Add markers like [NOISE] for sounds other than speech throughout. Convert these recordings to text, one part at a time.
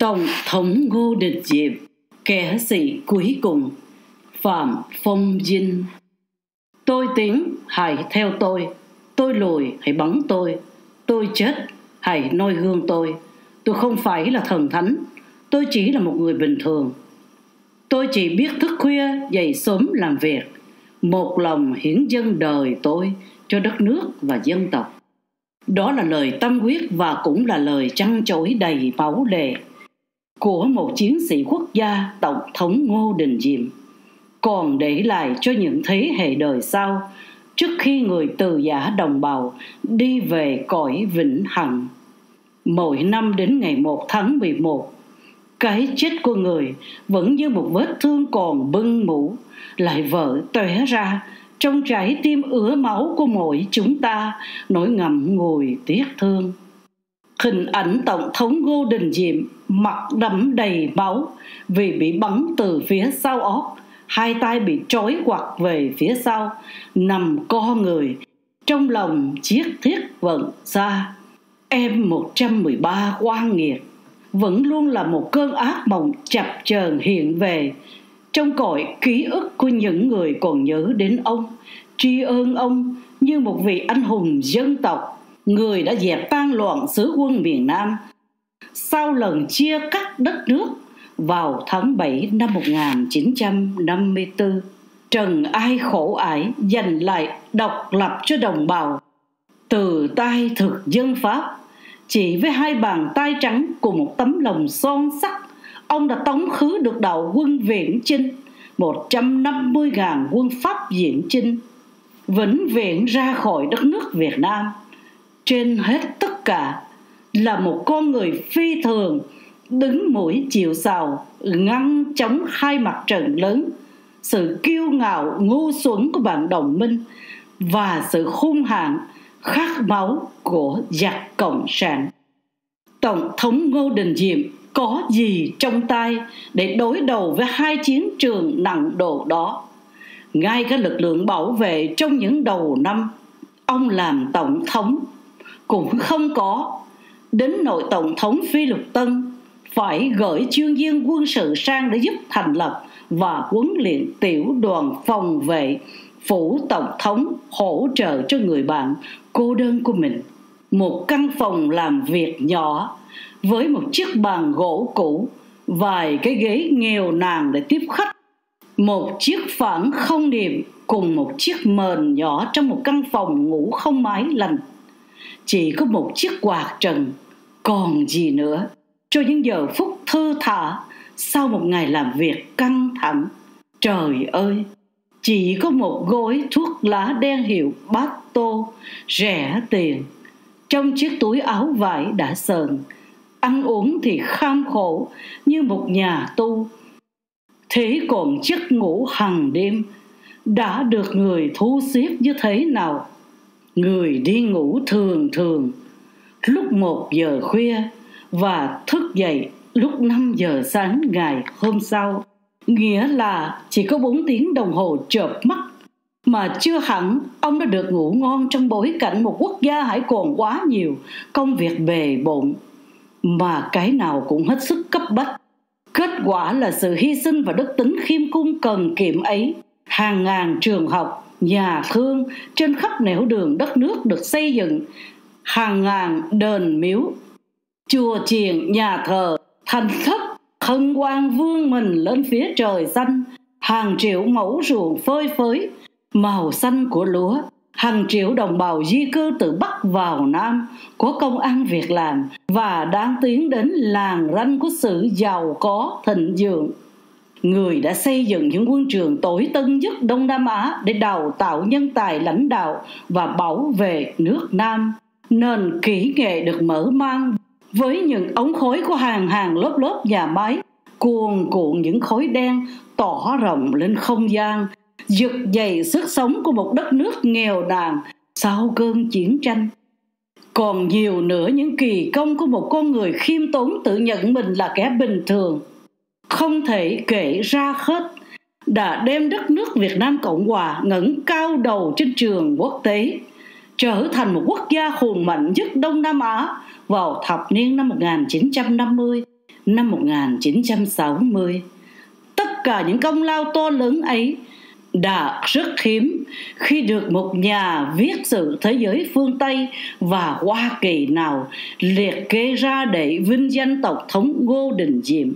Tổng thống Ngô Đình Diệm, Kẻ sĩ cuối cùng, Phạm Phong Dinh. Tôi tiến hãy theo tôi Tôi lùi hãy bắn tôi Tôi chết hãy noi gương tôi. Tôi không phải là thần thánh, Tôi chỉ là một người bình thường. Tôi chỉ biết thức khuya dậy sớm làm việc, Một lòng hiến dân đời tôi Cho đất nước và dân tộc. Đó là lời tâm huyết và cũng là lời trăn trối đầy máu lệ của một chiến sĩ quốc gia tổng thống Ngô Đình Diệm còn để lại cho những thế hệ đời sau trước khi người từ giả đồng bào đi về cõi vĩnh hằng. Mỗi năm đến ngày 1 tháng 11, cái chết của người vẫn như một vết thương còn bưng mũ lại vỡ tóe ra trong trái tim ứa máu của mỗi chúng ta nỗi ngậm ngùi tiếc thương hình ảnh tổng thống ngô đình diệm mặt đẫm đầy máu, vì bị bắn từ phía sau óc, hai tay bị trói quặt về phía sau, nằm co người. Trong lòng chiếc thiết vận xa em 113 quan nghiệt, vẫn luôn là một cơn ác mộng chập chờn hiện về. Trong cõi ký ức của những người còn nhớ đến ông, tri ơn ông như một vị anh hùng dân tộc, người đã dẹp tan loạn xứ quân miền Nam sau lần chia cắt đất nước vào tháng 7 năm 1954 trần ai khổ ải giành lại độc lập cho đồng bào. Từ tay thực dân Pháp, chỉ với hai bàn tay trắng cùng một tấm lòng son sắc, ông đã tống khứ được đạo quân viễn chinh 150.000 quân Pháp viễn chinh, vĩnh viễn ra khỏi đất nước Việt Nam. Trên hết tất cả là một con người phi thường, đứng mũi chịu sào, ngăn chống hai mặt trận lớn. Sự kiêu ngạo, ngu xuẩn của bạn đồng minh và sự hung hãn, khát máu của giặc cộng sản. Tổng thống ngô đình diệm có gì trong tay để đối đầu với hai chiến trường nặng đổ đó? Ngay cả lực lượng bảo vệ trong những đầu năm, ông làm tổng thống cũng không có đến nội tổng thống phi lục tân, phải gửi chuyên viên quân sự sang để giúp thành lập và huấn luyện tiểu đoàn phòng vệ, phủ tổng thống hỗ trợ cho người bạn cô đơn của mình. Một căn phòng làm việc nhỏ với một chiếc bàn gỗ cũ, vài cái ghế nghèo nàn để tiếp khách, một chiếc phản không điểm cùng một chiếc mền nhỏ trong một căn phòng ngủ không mái lành chỉ có một chiếc quạt trần, còn gì nữa. Cho những giờ phút thư thả, sau một ngày làm việc căng thẳng, trời ơi, chỉ có một gói thuốc lá đen hiệu bát tô rẻ tiền. Trong chiếc túi áo vải đã sờn, ăn uống thì kham khổ như một nhà tu. Thế còn giấc ngủ hàng đêm, đã được người thu xếp như thế nào? Người đi ngủ thường thường, lúc một giờ khuya và thức dậy lúc 5 giờ sáng ngày hôm sau. Nghĩa là chỉ có 4 tiếng đồng hồ chợp mắt mà chưa hẳn ông đã được ngủ ngon trong bối cảnh một quốc gia hãy còn quá nhiều công việc bề bộn, mà cái nào cũng hết sức cấp bách. Kết quả là sự hy sinh và đức tính khiêm cung cần kiệm ấy. Hàng ngàn trường học nhà thương, trên khắp nẻo đường đất nước được xây dựng, hàng ngàn đền miếu, chùa chiền, nhà thờ, thành thất thân quang vương mình lên phía trời xanh, hàng triệu mẫu ruộng phơi phới, màu xanh của lúa, hàng triệu đồng bào di cư từ Bắc vào Nam có công ăn việc làm và đang tiến đến làng ranh của sự giàu có thịnh vượng. Người đã xây dựng những quân trường tối tân nhất Đông Nam Á để đào tạo nhân tài lãnh đạo và bảo vệ nước Nam. Nền kỹ nghệ được mở mang với những ống khói của hàng hàng lớp lớp nhà máy, cuồn cuộn những khối đen tỏ rộng lên không gian, giật dậy sức sống của một đất nước nghèo nàn sau cơn chiến tranh còn nhiều nữa, những kỳ công của một con người khiêm tốn tự nhận mình là kẻ bình thường không thể kể ra hết đã đem đất nước Việt Nam Cộng Hòa ngẩng cao đầu trên trường quốc tế, trở thành một quốc gia hùng mạnh nhất Đông Nam Á vào thập niên năm 1950 năm 1960. Tất cả những công lao to lớn ấy đã rất hiếm khi được một nhà viết sử thế giới phương Tây và Hoa Kỳ nào liệt kê ra để vinh danh Tổng thống Ngô Đình Diệm.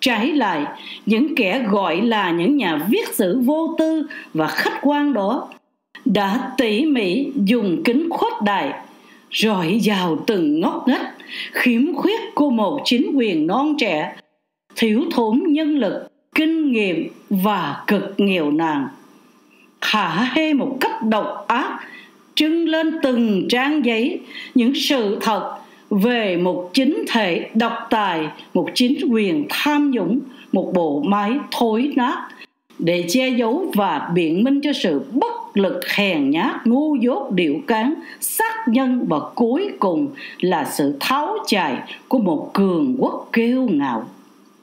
Trái lại, những kẻ gọi là những nhà viết sử vô tư và khách quan đó đã tỉ mỉ dùng kính khuất đại rọi vào từng ngóc ngách khiếm khuyết của một chính quyền non trẻ thiếu thốn nhân lực kinh nghiệm và cực nghèo nàn. Hả hê một cách độc ác trưng lên từng trang giấy những sự thật về một chính thể độc tài một chính quyền tham nhũng một bộ máy thối nát để che giấu và biện minh cho sự bất lực hèn nhát ngu dốt điệu cán sát nhân và cuối cùng là sự tháo chạy của một cường quốc kiêu ngạo.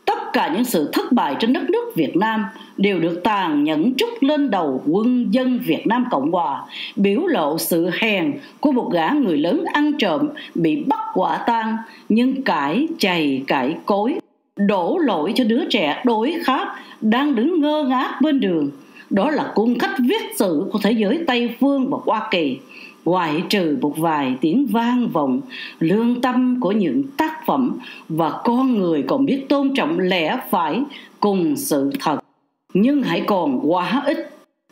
Tất cả những sự thất bại trên đất nước Việt Nam đều được tàn nhẫn trút lên đầu quân dân Việt Nam Cộng Hòa, biểu lộ sự hèn của một gã người lớn ăn trộm bị bắt quả tang, nhưng cãi chày cãi cối, đổ lỗi cho đứa trẻ đối khác đang đứng ngơ ngác bên đường. Đó là cung cách viết sử của thế giới tây phương và hoa kỳ. Ngoại trừ một vài tiếng vang vọng, lương tâm của những tác phẩm và con người còn biết tôn trọng lẽ phải cùng sự thật. Nhưng hãy còn quá ít.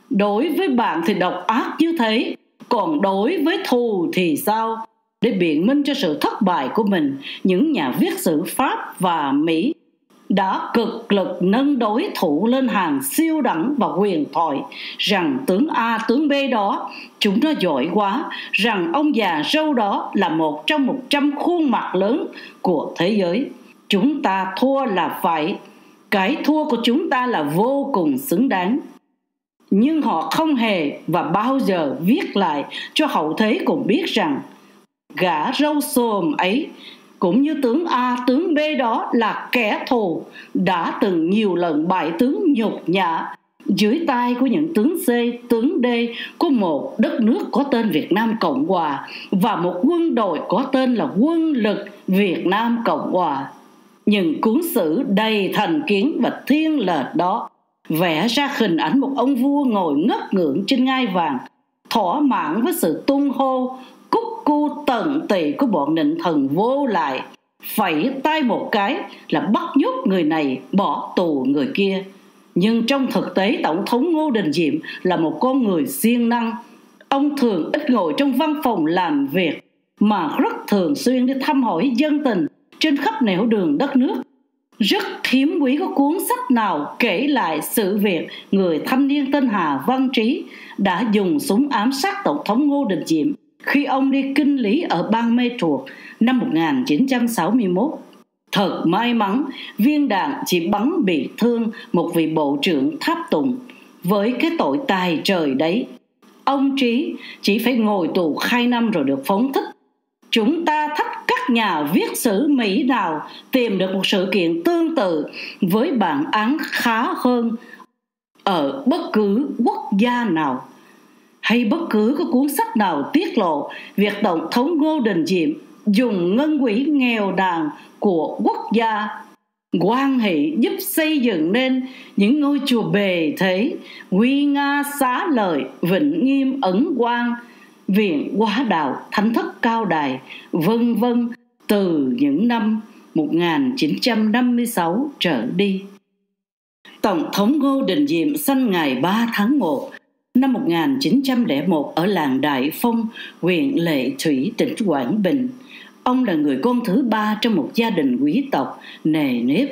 Đối với bạn thì độc ác như thế, còn đối với thù thì sao? Để biện minh cho sự thất bại của mình. Những nhà viết sử pháp và mỹ đã cực lực nâng đối thủ lên hàng siêu đẳng và huyền thoại, rằng tướng A, tướng B đó, chúng nó giỏi quá, rằng ông già râu đó là một trong một trăm khuôn mặt lớn của thế giới. Chúng ta thua là phải, cái thua của chúng ta là vô cùng xứng đáng. Nhưng họ không hề và bao giờ viết lại cho hậu thế cùng biết rằng gã râu xồm ấy cũng như tướng A tướng B đó là kẻ thù đã từng nhiều lần bại tướng nhục nhã dưới tay của những tướng C, tướng D của một đất nước có tên Việt Nam Cộng Hòa và một quân đội có tên là Quân lực Việt Nam Cộng Hòa. Những cuốn sử đầy thành kiến và thiên lệch đó vẽ ra hình ảnh một ông vua ngồi ngất ngưỡng trên ngai vàng thỏa mãn với sự tung hô cúc cu tận tị của bọn nịnh thần vô lại. Phẩy tay một cái là bắt nhốt người này, bỏ tù người kia. Nhưng trong thực tế, tổng thống ngô đình diệm là một con người siêng năng. Ông thường ít ngồi trong văn phòng làm việc, mà rất thường xuyên đi thăm hỏi dân tình trên khắp nẻo đường đất nước. Rất hiếm quý có cuốn sách nào kể lại sự việc người thanh niên tên Hà Văn Trí đã dùng súng ám sát Tổng thống Ngô Đình Diệm khi ông đi kinh lý ở bang Mê Thuộc năm 1961. Thật may mắn, viên đạn chỉ bắn bị thương một vị bộ trưởng tháp tùng với cái tội tài trời đấy. Ông Trí chỉ phải ngồi tù hai năm rồi được phóng thích. Chúng ta thách các nhà viết sử Mỹ nào tìm được một sự kiện tương tự với bản án khá hơn ở bất cứ quốc gia nào hay bất cứ có cuốn sách nào tiết lộ việc tổng thống Ngô Đình Diệm dùng ngân quỹ nghèo đàn của quốc gia quan hệ giúp xây dựng nên những ngôi chùa bề thế quy nga xá lợi, vịnh nghiêm ấn quang, viện quá đạo thánh thất cao đài, vân vân từ những năm 1956 trở đi. Tổng thống Ngô Đình Diệm sinh ngày 3 tháng 1 năm 1901 ở làng Đại Phong, huyện Lệ Thủy, tỉnh Quảng Bình. Ông là người con thứ ba trong một gia đình quý tộc nề nếp,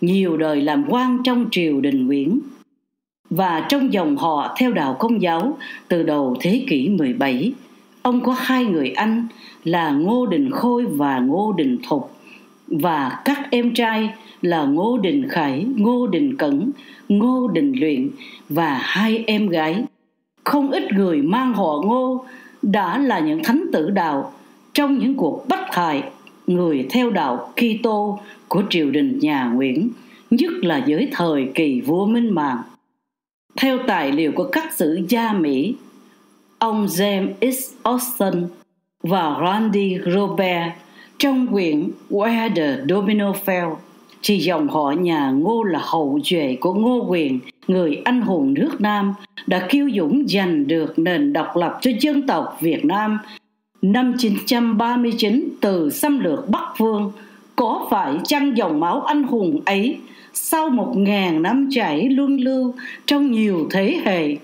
nhiều đời làm quan trong triều đình Nguyễn và trong dòng họ theo đạo công giáo từ đầu thế kỷ 17. Ông có hai người anh là Ngô Đình Khôi và Ngô Đình Thục và các em trai là Ngô Đình Khải, Ngô Đình Cẩn, Ngô Đình Luyện và hai em gái. Không ít người mang họ Ngô đã là những thánh tử đạo trong những cuộc bắt hại người theo đạo Kitô của triều đình nhà Nguyễn, nhất là dưới thời kỳ vua Minh Mạng. Theo tài liệu của các sử gia Mỹ, ông James X. Austin và Randy Robert trong quyển Where the Domino Fell thì dòng họ nhà Ngô là hậu duệ của Ngô Quyền, người anh hùng nước Nam, đã kiêu dũng giành được nền độc lập cho dân tộc Việt Nam năm 939 từ xâm lược Bắc Vương. Có phải chăng dòng máu anh hùng ấy sau một ngàn năm chảy luân lưu trong nhiều thế hệ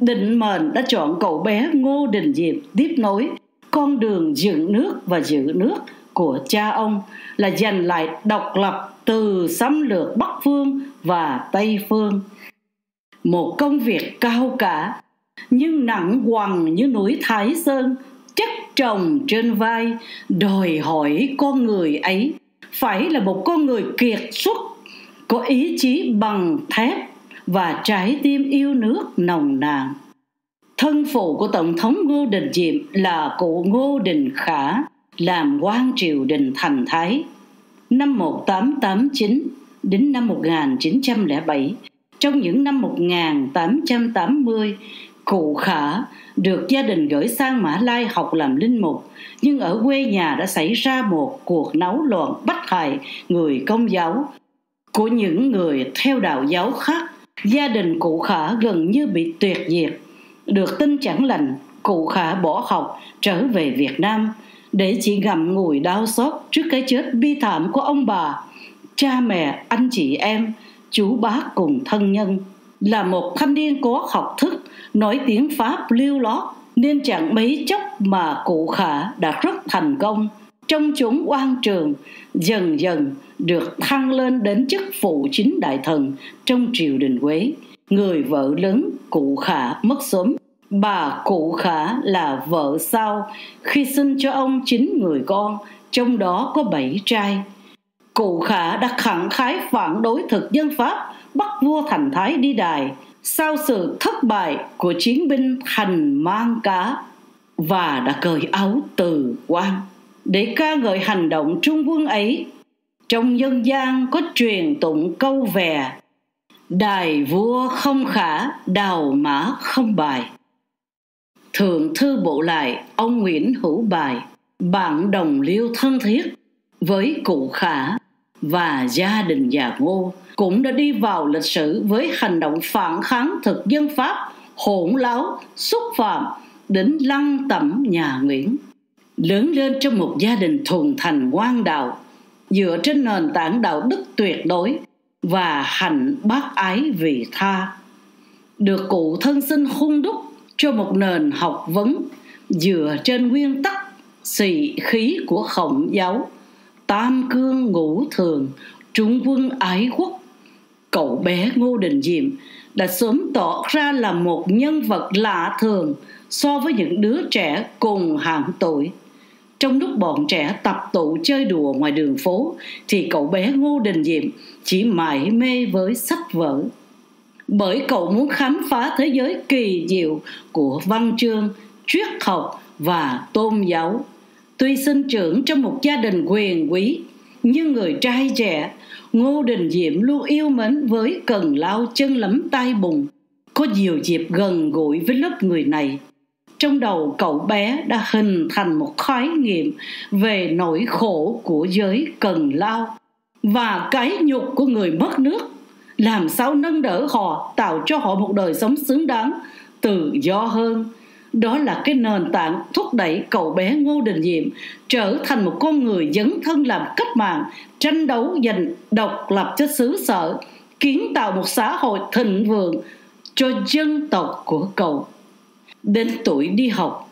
định mệnh đã chọn cậu bé Ngô Đình Diệp tiếp nối con đường dựng nước và giữ nước của cha ông là giành lại độc lập từ xâm lược Bắc Phương và Tây Phương. Một công việc cao cả, nhưng nặng quằn như núi Thái Sơn, chất chồng trên vai, đòi hỏi con người ấy phải là một con người kiệt xuất, có ý chí bằng thép và trái tim yêu nước nồng nàn thân phụ của tổng thống ngô đình diệm là cụ ngô đình khả, làm quan triều đình thành thái năm 1889 đến năm 1907 trong những năm 1880 cụ khả được gia đình gửi sang Mã Lai học làm linh mục. Nhưng ở quê nhà đã xảy ra một cuộc náo loạn bắt hại người công giáo của những người theo đạo giáo khác. Gia đình cụ khả gần như bị tuyệt diệt. Được tin chẳng lành, cụ khả bỏ học, trở về việt nam để chị gặm ngùi đau xót trước cái chết bi thảm của ông bà, cha mẹ, anh chị em, chú bác cùng thân nhân là một thanh niên có học thức, nói tiếng pháp lưu lót, nên chẳng mấy chốc mà cụ khả đã rất thành công trong chúng quan trường, dần dần được thăng lên đến chức phụ chính đại thần trong triều đình Quế. Người vợ lớn cụ khả mất sớm. Bà cụ khả là vợ sau. Khi sinh cho ông chín người con, trong đó có bảy trai. Cụ khả đã khẳng khái phản đối thực dân Pháp bắt vua thành thái đi đài sau sự thất bại của chiến binh hành mang cá và đã cởi áo từ quan. Để ca ngợi hành động trung quân ấy trong dân gian có truyền tụng câu về đài vua không khả đào mã không bài thượng thư bộ lại, ông nguyễn hữu bài, bạn đồng liêu thân thiết với cụ khả và gia đình già ngô, cũng đã đi vào lịch sử với hành động phản kháng thực dân pháp, hỗn láo, xúc phạm đến lăng tẩm nhà nguyễn. Lớn lên trong một gia đình thuần thành ngoan đạo, dựa trên nền tảng đạo đức tuyệt đối và hạnh bác ái vì tha. Được cụ thân sinh hung đúc cho một nền học vấn dựa trên nguyên tắc sĩ khí của khổng giáo. Tam cương ngũ thường, trung quân ái quốc. Cậu bé ngô đình diệm đã sớm tỏ ra là một nhân vật lạ thường so với những đứa trẻ cùng hạng tuổi. Trong lúc bọn trẻ tập tụ chơi đùa ngoài đường phố, thì cậu bé ngô đình diệm chỉ mải mê với sách vở bởi cậu muốn khám phá thế giới kỳ diệu của văn chương, triết học và tôn giáo. Tuy sinh trưởng trong một gia đình quyền quý, nhưng người trai trẻ, ngô đình diệm luôn yêu mến với cần lao chân lấm tay bùn có nhiều dịp gần gũi với lớp người này. Trong đầu cậu bé đã hình thành một khái niệm về nỗi khổ của giới cần lao và cái nhục của người mất nước làm sao nâng đỡ họ, tạo cho họ một đời sống xứng đáng, tự do hơn. Đó là cái nền tảng thúc đẩy cậu bé ngô đình diệm trở thành một con người dấn thân làm cách mạng, tranh đấu giành độc lập cho xứ sở, kiến tạo một xã hội thịnh vượng cho dân tộc của cậu. Đến tuổi đi học,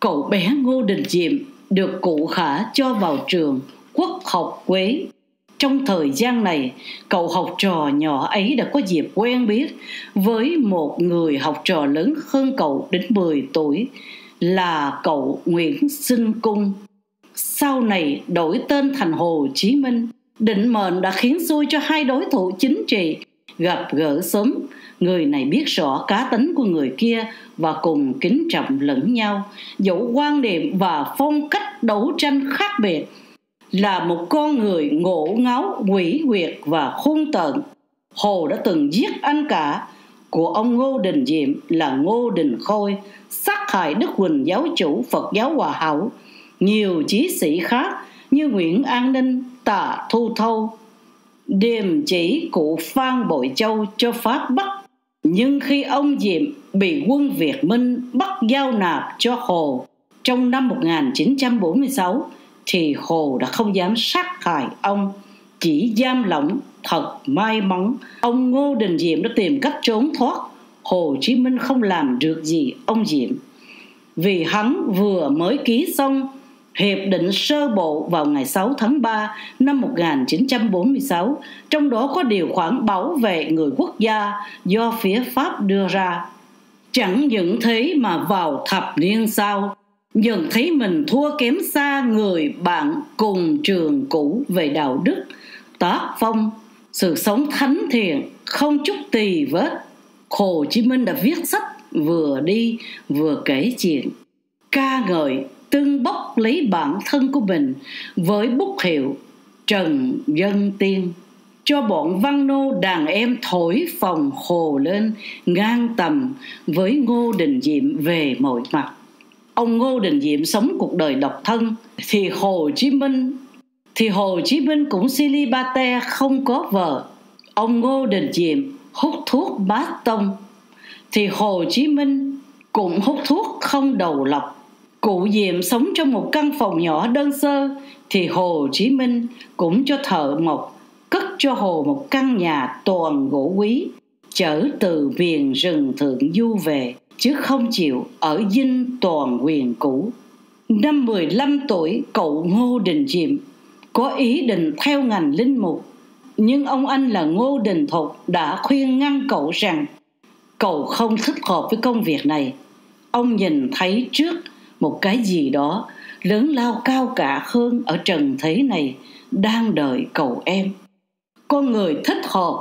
cậu bé ngô đình diệm được cụ khả cho vào trường quốc học quế trong thời gian này cậu học trò nhỏ ấy đã có dịp quen biết với một người học trò lớn hơn cậu đến 10 tuổi là cậu Nguyễn Sinh Cung. Sau này đổi tên thành Hồ Chí Minh, định mệnh đã khiến xui cho hai đối thủ chính trị gặp gỡ sớm. Người này biết rõ cá tính của người kia và cùng kính trọng lẫn nhau, dẫu quan điểm và phong cách đấu tranh khác biệt là một con người ngộ ngáo, quỷ quyệt và hung tợn. Hồ đã từng giết anh cả. Của ông ngô đình diệm là ngô đình khôi, sát hại đức huỳnh giáo chủ phật giáo hòa hảo. Nhiều chí sĩ khác như nguyễn an ninh tạ thu thâu, điềm chỉ cụ Phan Bội Châu cho Pháp bắt nhưng khi ông Diệm bị quân Việt Minh bắt giao nạp cho Hồ trong năm 1946 thì Hồ đã không dám sát hại ông chỉ giam lỏng thật may mắn. Ông Ngô Đình Diệm đã tìm cách trốn thoát. Hồ Chí Minh không làm được gì ông Diệm. Vì hắn vừa mới ký xong Hiệp định sơ bộ vào ngày 6 tháng 3 năm 1946, trong đó có điều khoản bảo vệ người quốc gia do phía Pháp đưa ra. Chẳng những thế mà vào thập niên sau, nhận thấy mình thua kém xa người bạn cùng trường cũ về đạo đức, tác phong, sự sống thánh thiện, không chút tì vết. Hồ Chí Minh đã viết sách vừa đi vừa kể chuyện ca ngợi tương bốc lấy bản thân của mình với bút hiệu Trần Dân Tiên cho bọn văn nô đàn em thổi phòng hồ lên ngang tầm với Ngô Đình Diệm về mọi mặt. Ông Ngô Đình Diệm sống cuộc đời độc thân. Thì Hồ Chí Minh, thì Hồ Chí Minh cũng celibate không có vợ. Ông Ngô Đình Diệm hút thuốc bát tông. Thì Hồ Chí Minh cũng hút thuốc không đầu lọc. Cụ Diệm sống trong một căn phòng nhỏ đơn sơ. Thì Hồ Chí Minh cũng cho thợ mộc cất cho Hồ một căn nhà toàn gỗ quý, chở từ miền rừng thượng du về chứ không chịu ở dinh toàn quyền cũ. Năm 15 tuổi, cậu Ngô Đình Diệm có ý định theo ngành linh mục nhưng ông anh là Ngô Đình Thục đã khuyên ngăn cậu rằng cậu không thích hợp với công việc này. Ông nhìn thấy trước một cái gì đó lớn lao cao cả hơn ở trần thế này đang đợi cậu em con người thích hợp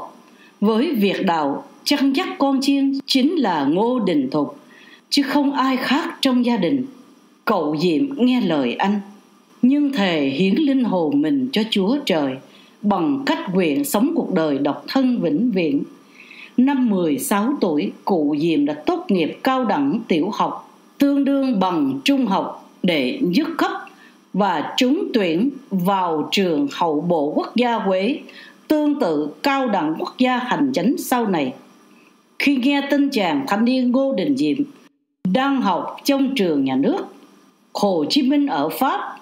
với việc đạo chăn dắt con chiên chính là ngô đình thục, chứ không ai khác trong gia đình cậu diệm nghe lời anh, nhưng thề hiến linh hồn mình cho chúa trời bằng cách nguyện sống cuộc đời độc thân vĩnh viễn năm 16 tuổi, cụ diệm đã tốt nghiệp cao đẳng tiểu học, tương đương bằng trung học để dứt cấp, và trúng tuyển vào trường hậu bộ quốc gia Huế, tương tự cao đẳng quốc gia hành chánh sau này. Khi nghe tin chàng thanh niên Ngô Đình Diệm đang học trong trường nhà nước, Hồ Chí Minh ở Pháp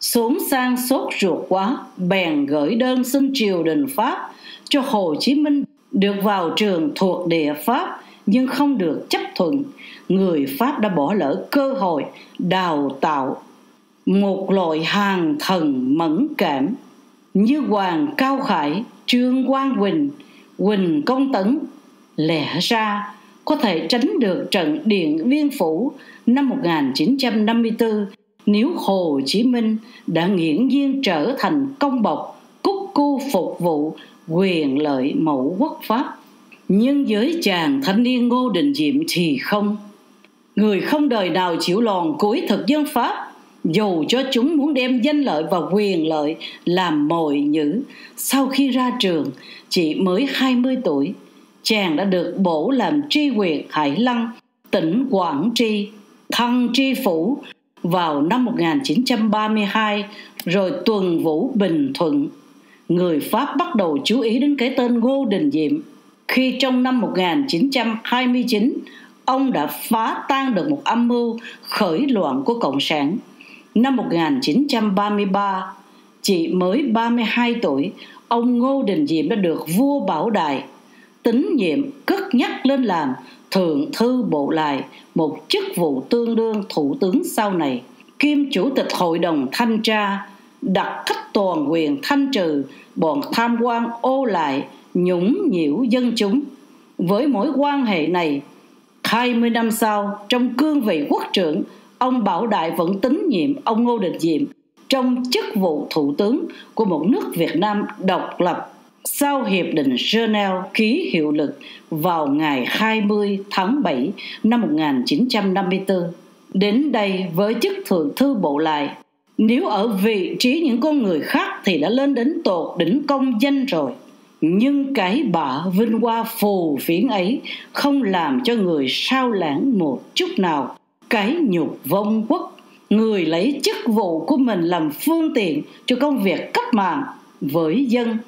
xuống sang sốt ruột quá, bèn gửi đơn xin triều đình Pháp cho Hồ Chí Minh được vào trường thuộc địa Pháp nhưng không được chấp thuận. Người pháp đã bỏ lỡ cơ hội đào tạo một loại hàng thần mẫn cảm như hoàng cao khải trương quang quỳnh quỳnh công tấn lẽ ra, có thể tránh được trận điện biên phủ năm 1954 nếu Hồ Chí Minh đã nghiễm nhiên trở thành công bộc cúc cu phục vụ quyền lợi mẫu quốc pháp. Nhưng với chàng thanh niên ngô đình diệm thì không. Người không đời nào chịu lòn cuối thực dân pháp, dù cho chúng muốn đem danh lợi và quyền lợi làm mồi nhữ sau khi ra trường, chỉ mới 20 tuổi chàng đã được bổ làm tri huyện Hải Lăng tỉnh Quảng Tri thăng tri phủ vào năm 1932 rồi tuần vũ Bình Thuận người Pháp bắt đầu chú ý đến cái tên Ngô Đình Diệm khi trong năm 1929 ông đã phá tan được một âm mưu khởi loạn của Cộng sản. Năm 1933, chỉ mới 32 tuổi, ông Ngô Đình Diệm đã được vua Bảo Đại tín nhiệm cất nhắc lên làm thượng thư bộ lại một chức vụ tương đương thủ tướng sau này. Kiêm chủ tịch hội đồng thanh tra đặt cách toàn quyền thanh trừ, bọn tham quan ô lại, nhũng nhiễu dân chúng. Với mối quan hệ này 20 năm sau, trong cương vị quốc trưởng, ông Bảo Đại vẫn tín nhiệm ông Ngô Đình Diệm trong chức vụ thủ tướng của một nước Việt Nam độc lập sau Hiệp định Geneva ký hiệu lực vào ngày 20 tháng 7 năm 1954. Đến đây với chức thượng thư bộ lại, nếu ở vị trí những con người khác thì đã lên đến tột đỉnh công danh rồi. Nhưng cái bả vinh hoa phù phiến ấy không làm cho người sao lãng một chút nào. Cái nhục vong quốc người lấy chức vụ của mình làm phương tiện cho công việc cách mạng với dân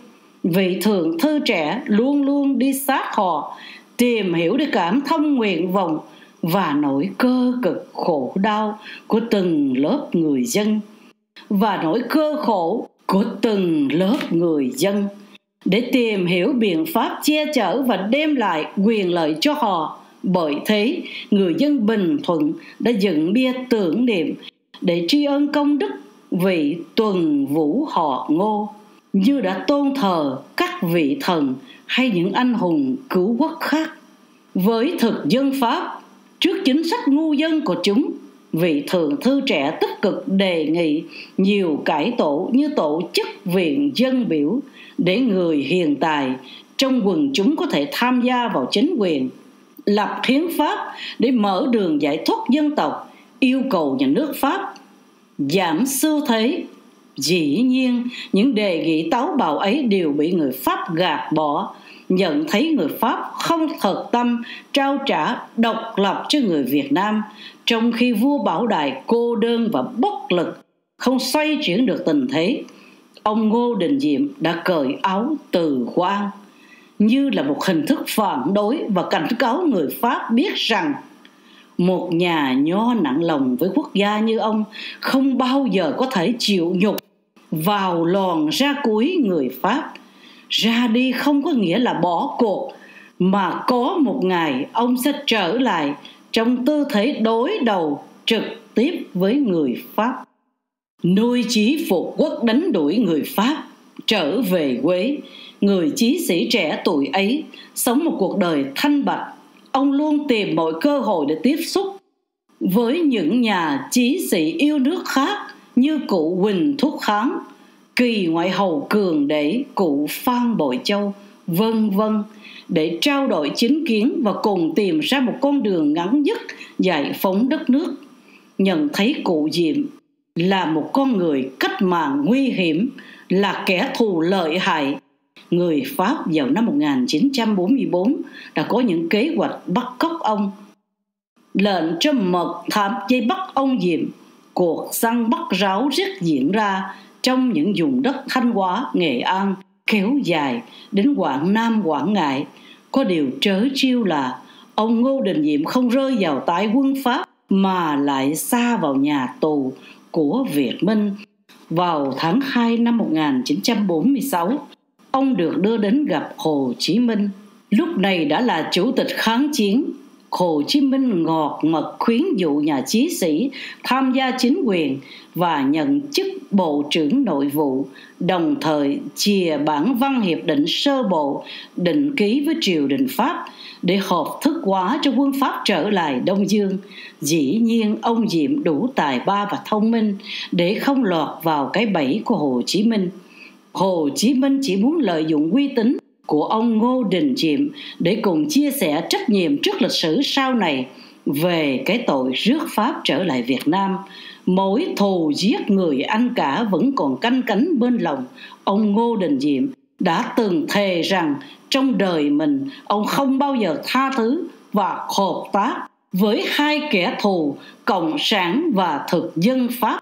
vị thượng thư trẻ luôn luôn đi sát họ, tìm hiểu để cảm thông nguyện vọng và nỗi cơ cực khổ đau của từng lớp người dân. Và nỗi cơ khổ của từng lớp người dân. Để tìm hiểu biện pháp che chở và đem lại quyền lợi cho họ. Bởi thế, người dân bình thuận đã dựng bia tưởng niệm để tri ân công đức vị tuần vũ họ ngô như đã tôn thờ các vị thần hay những anh hùng cứu quốc khác. Với thực dân pháp, trước chính sách ngu dân của chúng, vị thượng thư trẻ tích cực đề nghị nhiều cải tổ như tổ chức viện dân biểu để người hiền tài trong quần chúng có thể tham gia vào chính quyền, lập hiến pháp để mở đường giải thoát dân tộc, yêu cầu nhà nước pháp giảm xu thế dĩ nhiên, những đề nghị táo bạo ấy đều bị người pháp gạt bỏ. Nhận thấy người pháp không thật tâm trao trả độc lập cho người việt nam, trong khi vua bảo đại cô đơn và bất lực, không xoay chuyển được tình thế, ông ngô đình diệm đã cởi áo từ quan như là một hình thức phản đối và cảnh cáo người pháp biết rằng, một nhà nho nặng lòng với quốc gia như ông không bao giờ có thể chịu nhục vào lòn ra cuối người pháp. Ra đi không có nghĩa là bỏ cuộc, mà có một ngày ông sẽ trở lại trong tư thế đối đầu trực tiếp với người pháp. Nuôi chí phục quốc đánh đuổi người pháp, trở về quế người chí sĩ trẻ tuổi ấy sống một cuộc đời thanh bạch. Ông luôn tìm mọi cơ hội để tiếp xúc với những nhà chí sĩ yêu nước khác như cụ huỳnh Thúc Kháng, kỳ ngoại hầu cường để cụ Phan Bội Châu, vân vân để trao đổi chính kiến và cùng tìm ra một con đường ngắn nhất giải phóng đất nước. Nhận thấy cụ Diệm là một con người cách mạng nguy hiểm, là kẻ thù lợi hại người Pháp vào năm 1944 đã có những kế hoạch bắt cóc ông. Lệnh cho mật thám dây bắt ông Diệm, cuộc săn bắt ráo riết diễn ra trong những vùng đất Thanh Hóa, Nghệ An kéo dài đến Quảng Nam, Quảng Ngãi. Có điều trớ chiêu là ông Ngô Đình Diệm không rơi vào tay quân Pháp mà lại xa vào nhà tù của Việt Minh vào tháng 2 năm 1946 ông được đưa đến gặp Hồ Chí Minh. Lúc này đã là chủ tịch kháng chiến, Hồ Chí Minh ngọt mật khuyến dụ nhà chí sĩ tham gia chính quyền và nhận chức Bộ trưởng Nội vụ, đồng thời chìa bản văn hiệp định sơ bộ định ký với triều đình Pháp để hợp thức hóa cho quân Pháp trở lại Đông Dương. Dĩ nhiên ông Diệm đủ tài ba và thông minh để không lọt vào cái bẫy của Hồ Chí Minh. Hồ Chí Minh chỉ muốn lợi dụng uy tín của ông Ngô Đình Diệm để cùng chia sẻ trách nhiệm trước lịch sử sau này về cái tội rước Pháp trở lại Việt Nam. Mỗi thù giết người anh cả vẫn còn canh cánh bên lòng. Ông Ngô Đình Diệm đã từng thề rằng trong đời mình ông không bao giờ tha thứ và hợp tác với hai kẻ thù Cộng sản và thực dân Pháp.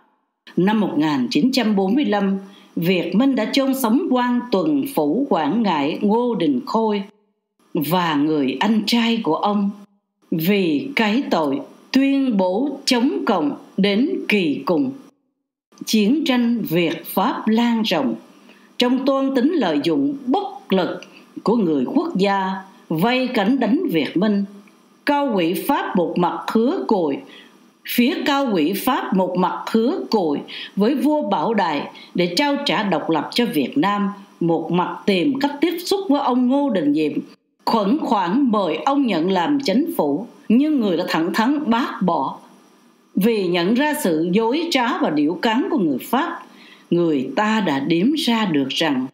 Năm 1945, Việt Minh đã chôn sống quan tuần phủ quảng ngại Ngô Đình Khôi và người anh trai của ông vì cái tội tuyên bố chống cộng đến kỳ cùng. Chiến tranh Việt Pháp lan rộng, trong toan tính lợi dụng bất lực của người quốc gia, vây cánh đánh Việt Minh. Cao quỷ Pháp một mặt hứa cồi phía cao quỷ Pháp một mặt hứa cội với vua Bảo Đại để trao trả độc lập cho Việt Nam, một mặt tìm cách tiếp xúc với ông Ngô Đình Diệm, khuẩn khoản mời ông nhận làm chính phủ, nhưng người đã thẳng thắn bác bỏ. Vì nhận ra sự dối trá và điểu cắn của người Pháp, người ta đã đếm ra được rằng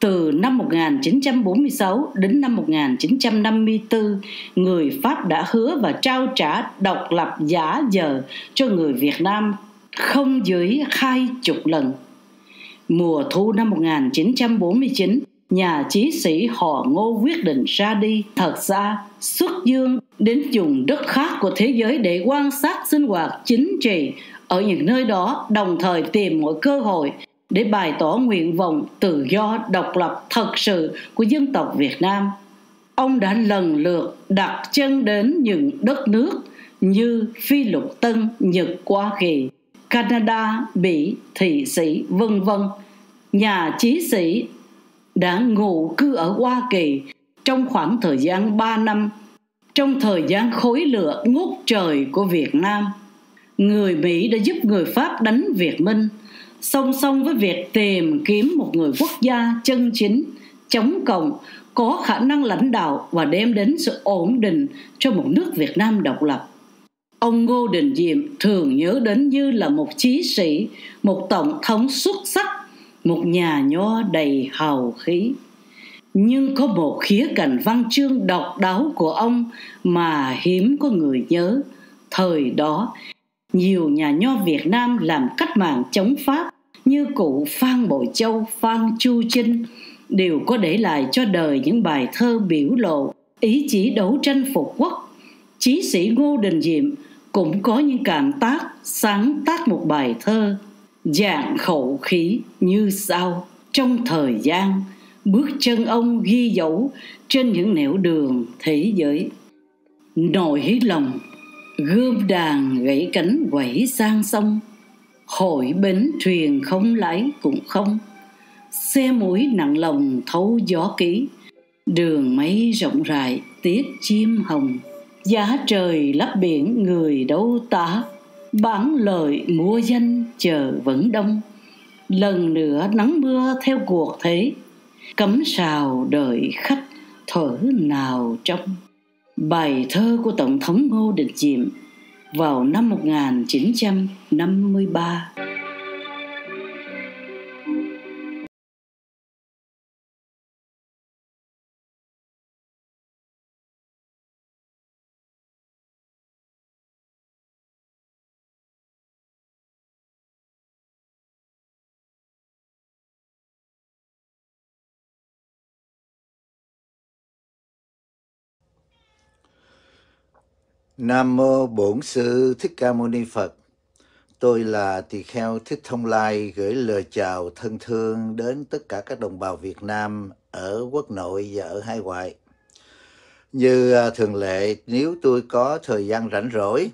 từ năm 1946 đến năm 1954, người Pháp đã hứa và trao trả độc lập giả dờ cho người Việt Nam không dưới hai chục lần. Mùa thu năm 1949, nhà chí sĩ họ Ngô quyết định ra đi thật xa xuất dương đến vùng đất khác của thế giới để quan sát sinh hoạt chính trị ở những nơi đó đồng thời tìm mọi cơ hội để bày tỏ nguyện vọng tự do độc lập thật sự của dân tộc Việt Nam. Ông đã lần lượt đặt chân đến những đất nước như Phi Lục Tân, Nhật Hoa Kỳ, Canada, Bỉ, thị Sĩ, vân vân. Nhà chí sĩ đã ngụ cư ở Hoa Kỳ trong khoảng thời gian 3 năm trong thời gian khối lửa ngút trời của Việt Nam. Người Mỹ đã giúp người Pháp đánh Việt Minh song song với việc tìm kiếm một người quốc gia chân chính chống cộng có khả năng lãnh đạo và đem đến sự ổn định cho một nước Việt Nam độc lập. Ông Ngô Đình Diệm thường nhớ đến như là một chí sĩ, một tổng thống xuất sắc, một nhà nho đầy hào khí. Nhưng có một khía cạnh văn chương độc đáo của ông mà hiếm có người nhớ. Thời đó, nhiều nhà nho Việt Nam làm cách mạng chống Pháp như cụ Phan Bội Châu, Phan Chu Trinh đều có để lại cho đời những bài thơ biểu lộ ý chí đấu tranh phục quốc. Chí sĩ Ngô Đình Diệm cũng có những cảm tác sáng tác một bài thơ dạng khẩu khí như sau trong thời gian bước chân ông ghi dấu trên những nẻo đường thế giới nổi lòng gươm đàn gãy cánh quẩy sang sông. Hội bến thuyền không lái cũng không. Xe mũi nặng lòng thấu gió ký đường mấy rộng rãi, tiết chim hồng. Giá trời lấp biển người đâu tá bán lời mua danh chờ vẫn đông. Lần nữa nắng mưa theo cuộc thế. Cấm sào đợi khách thở nào trong? Bài thơ của tổng thống Ngô Đình Diệm vào năm 1953. Nam mô Bổn sư Thích Ca Mâu Ni Phật. Tôi là tỳ kheo Thích Thông Lai gửi lời chào thân thương đến tất cả các đồng bào Việt Nam ở quốc nội và ở hải ngoại. Như à, thường lệ, nếu tôi có thời gian rảnh rỗi,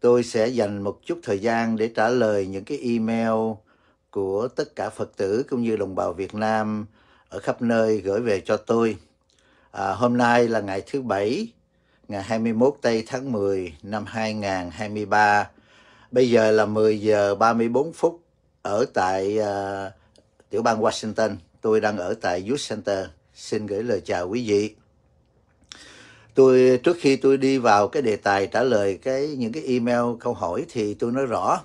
tôi sẽ dành một chút thời gian để trả lời những cái email của tất cả Phật tử cũng như đồng bào Việt Nam ở khắp nơi gửi về cho tôi. À, hôm nay là ngày thứ Bảy, ngày 21 tây tháng 10 năm 2023. Bây giờ là 10 giờ 34 phút ở tại uh, tiểu bang Washington. Tôi đang ở tại Youth Center. Xin gửi lời chào quý vị. Tôi trước khi tôi đi vào cái đề tài trả lời cái những cái email câu hỏi thì tôi nói rõ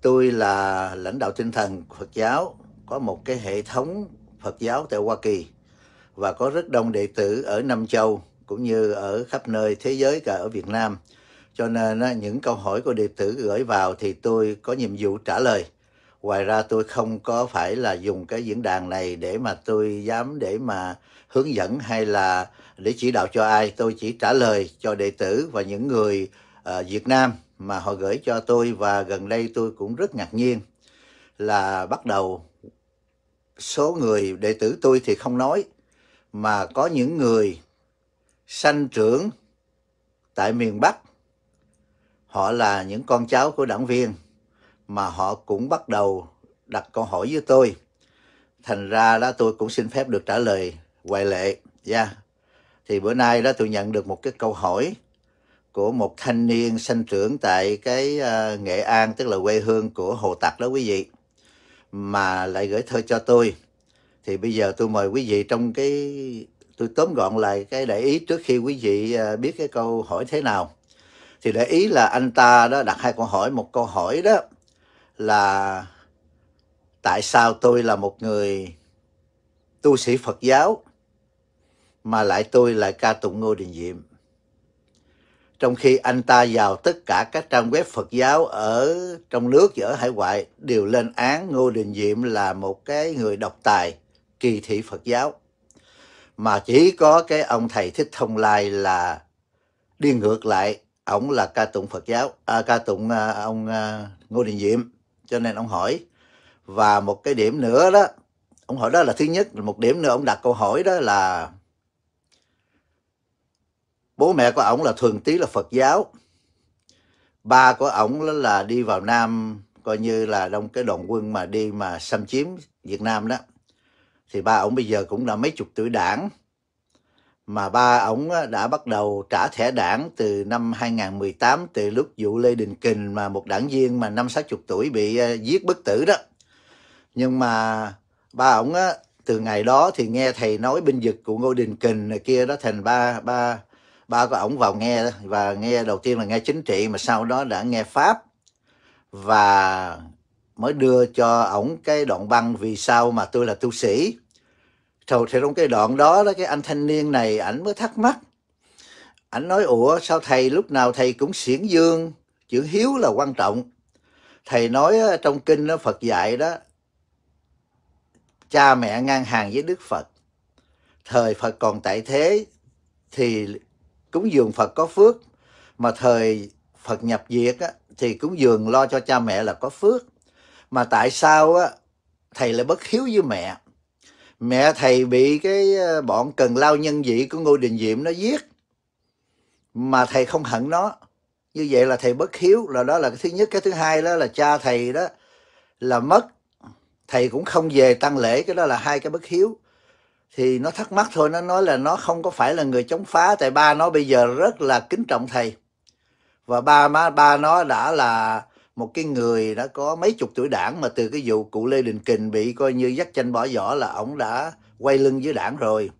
tôi là lãnh đạo tinh thần Phật giáo có một cái hệ thống Phật giáo tại Hoa Kỳ và có rất đông đệ tử ở Nam Châu cũng như ở khắp nơi thế giới cả ở Việt Nam. Cho nên những câu hỏi của đệ tử gửi vào thì tôi có nhiệm vụ trả lời. Ngoài ra tôi không có phải là dùng cái diễn đàn này để mà tôi dám để mà hướng dẫn hay là để chỉ đạo cho ai. Tôi chỉ trả lời cho đệ tử và những người uh, Việt Nam mà họ gửi cho tôi và gần đây tôi cũng rất ngạc nhiên là bắt đầu số người đệ tử tôi thì không nói mà có những người sanh trưởng tại miền Bắc. Họ là những con cháu của đảng viên mà họ cũng bắt đầu đặt câu hỏi với tôi. Thành ra đó tôi cũng xin phép được trả lời ngoại lệ. Yeah. Thì bữa nay đó tôi nhận được một cái câu hỏi của một thanh niên sanh trưởng tại cái uh, Nghệ An tức là quê hương của Hồ Tạc đó quý vị mà lại gửi thơ cho tôi thì bây giờ tôi mời quý vị trong cái tôi tóm gọn lại cái để ý trước khi quý vị à, biết cái câu hỏi thế nào. Thì để ý là anh ta đó đặt hai câu hỏi. Một câu hỏi đó là, tại sao tôi là một người tu sĩ Phật giáo, mà lại tôi lại ca tụng Ngô Đình Diệm? Trong khi anh ta vào tất cả các trang web Phật giáo ở trong nước và ở hải ngoại đều lên án Ngô Đình Diệm là một cái người độc tài, kỳ thị Phật giáo mà chỉ có cái ông thầy thích thông lai là đi ngược lại ổng là ca tụng phật giáo à, ca tụng à, ông à, ngô đình diệm. Cho nên ông hỏi. Và một cái điểm nữa đó ông hỏi đó là thứ nhất một điểm nữa ông đặt câu hỏi đó là bố mẹ của ổng là thuần tí là Phật giáo. Ba của ổng là đi vào Nam coi như là trong cái đoàn quân mà đi mà xâm chiếm Việt Nam đó thì ba ông bây giờ cũng đã mấy chục tuổi đảng. Mà ba ông đã bắt đầu trả thẻ đảng từ năm 2018 từ lúc vụ Lê Đình Kình mà một đảng viên mà năm sáu chục tuổi bị ờ, giết bất tử đó. Nhưng mà ba ông á, từ ngày đó thì nghe thầy nói binh vực của Ngô Đình Kình này kia đó, thành ba ba ba của ổng vào nghe và nghe đầu tiên là nghe chính trị, mà sau đó đã nghe pháp. Và mới đưa cho ổng cái đoạn băng vì sao mà tôi là tu sĩ. Thầu thì trong cái đoạn đó đó cái anh thanh niên này ảnh mới thắc mắc. Ảnh nói ủa sao thầy lúc nào thầy cũng xiển dương chữ hiếu là quan trọng. Thầy nói trong kinh đó phật dạy đó cha mẹ ngang hàng với đức phật. Thời phật còn tại thế thì cúng dường phật có phước. Mà thời phật nhập diệt á, thì cúng dường lo cho cha mẹ là có phước mà tại sao á, thầy lại bất hiếu với mẹ? Mẹ thầy bị cái ờ, bọn cần lao nhân dị của ngô đình diệm nó giết. Mà thầy không hận nó. Như vậy là thầy bất hiếu. Là đó là cái thứ nhất. Cái thứ hai đó là cha thầy đó là mất. Thầy cũng không về tăng lễ. Cái đó là hai cái bất hiếu. Thì nó thắc mắc thôi. Nó nói là nó không có phải là người chống phá. Tại ba nó bây giờ rất là kính trọng thầy. Và ba má, ba nó đã là một cái người đã có mấy chục tuổi đảng mà từ cái vụ cụ Lê Đình Kình bị coi như dắt tranh bỏ vỏ là ổng đã quay lưng với đảng rồi.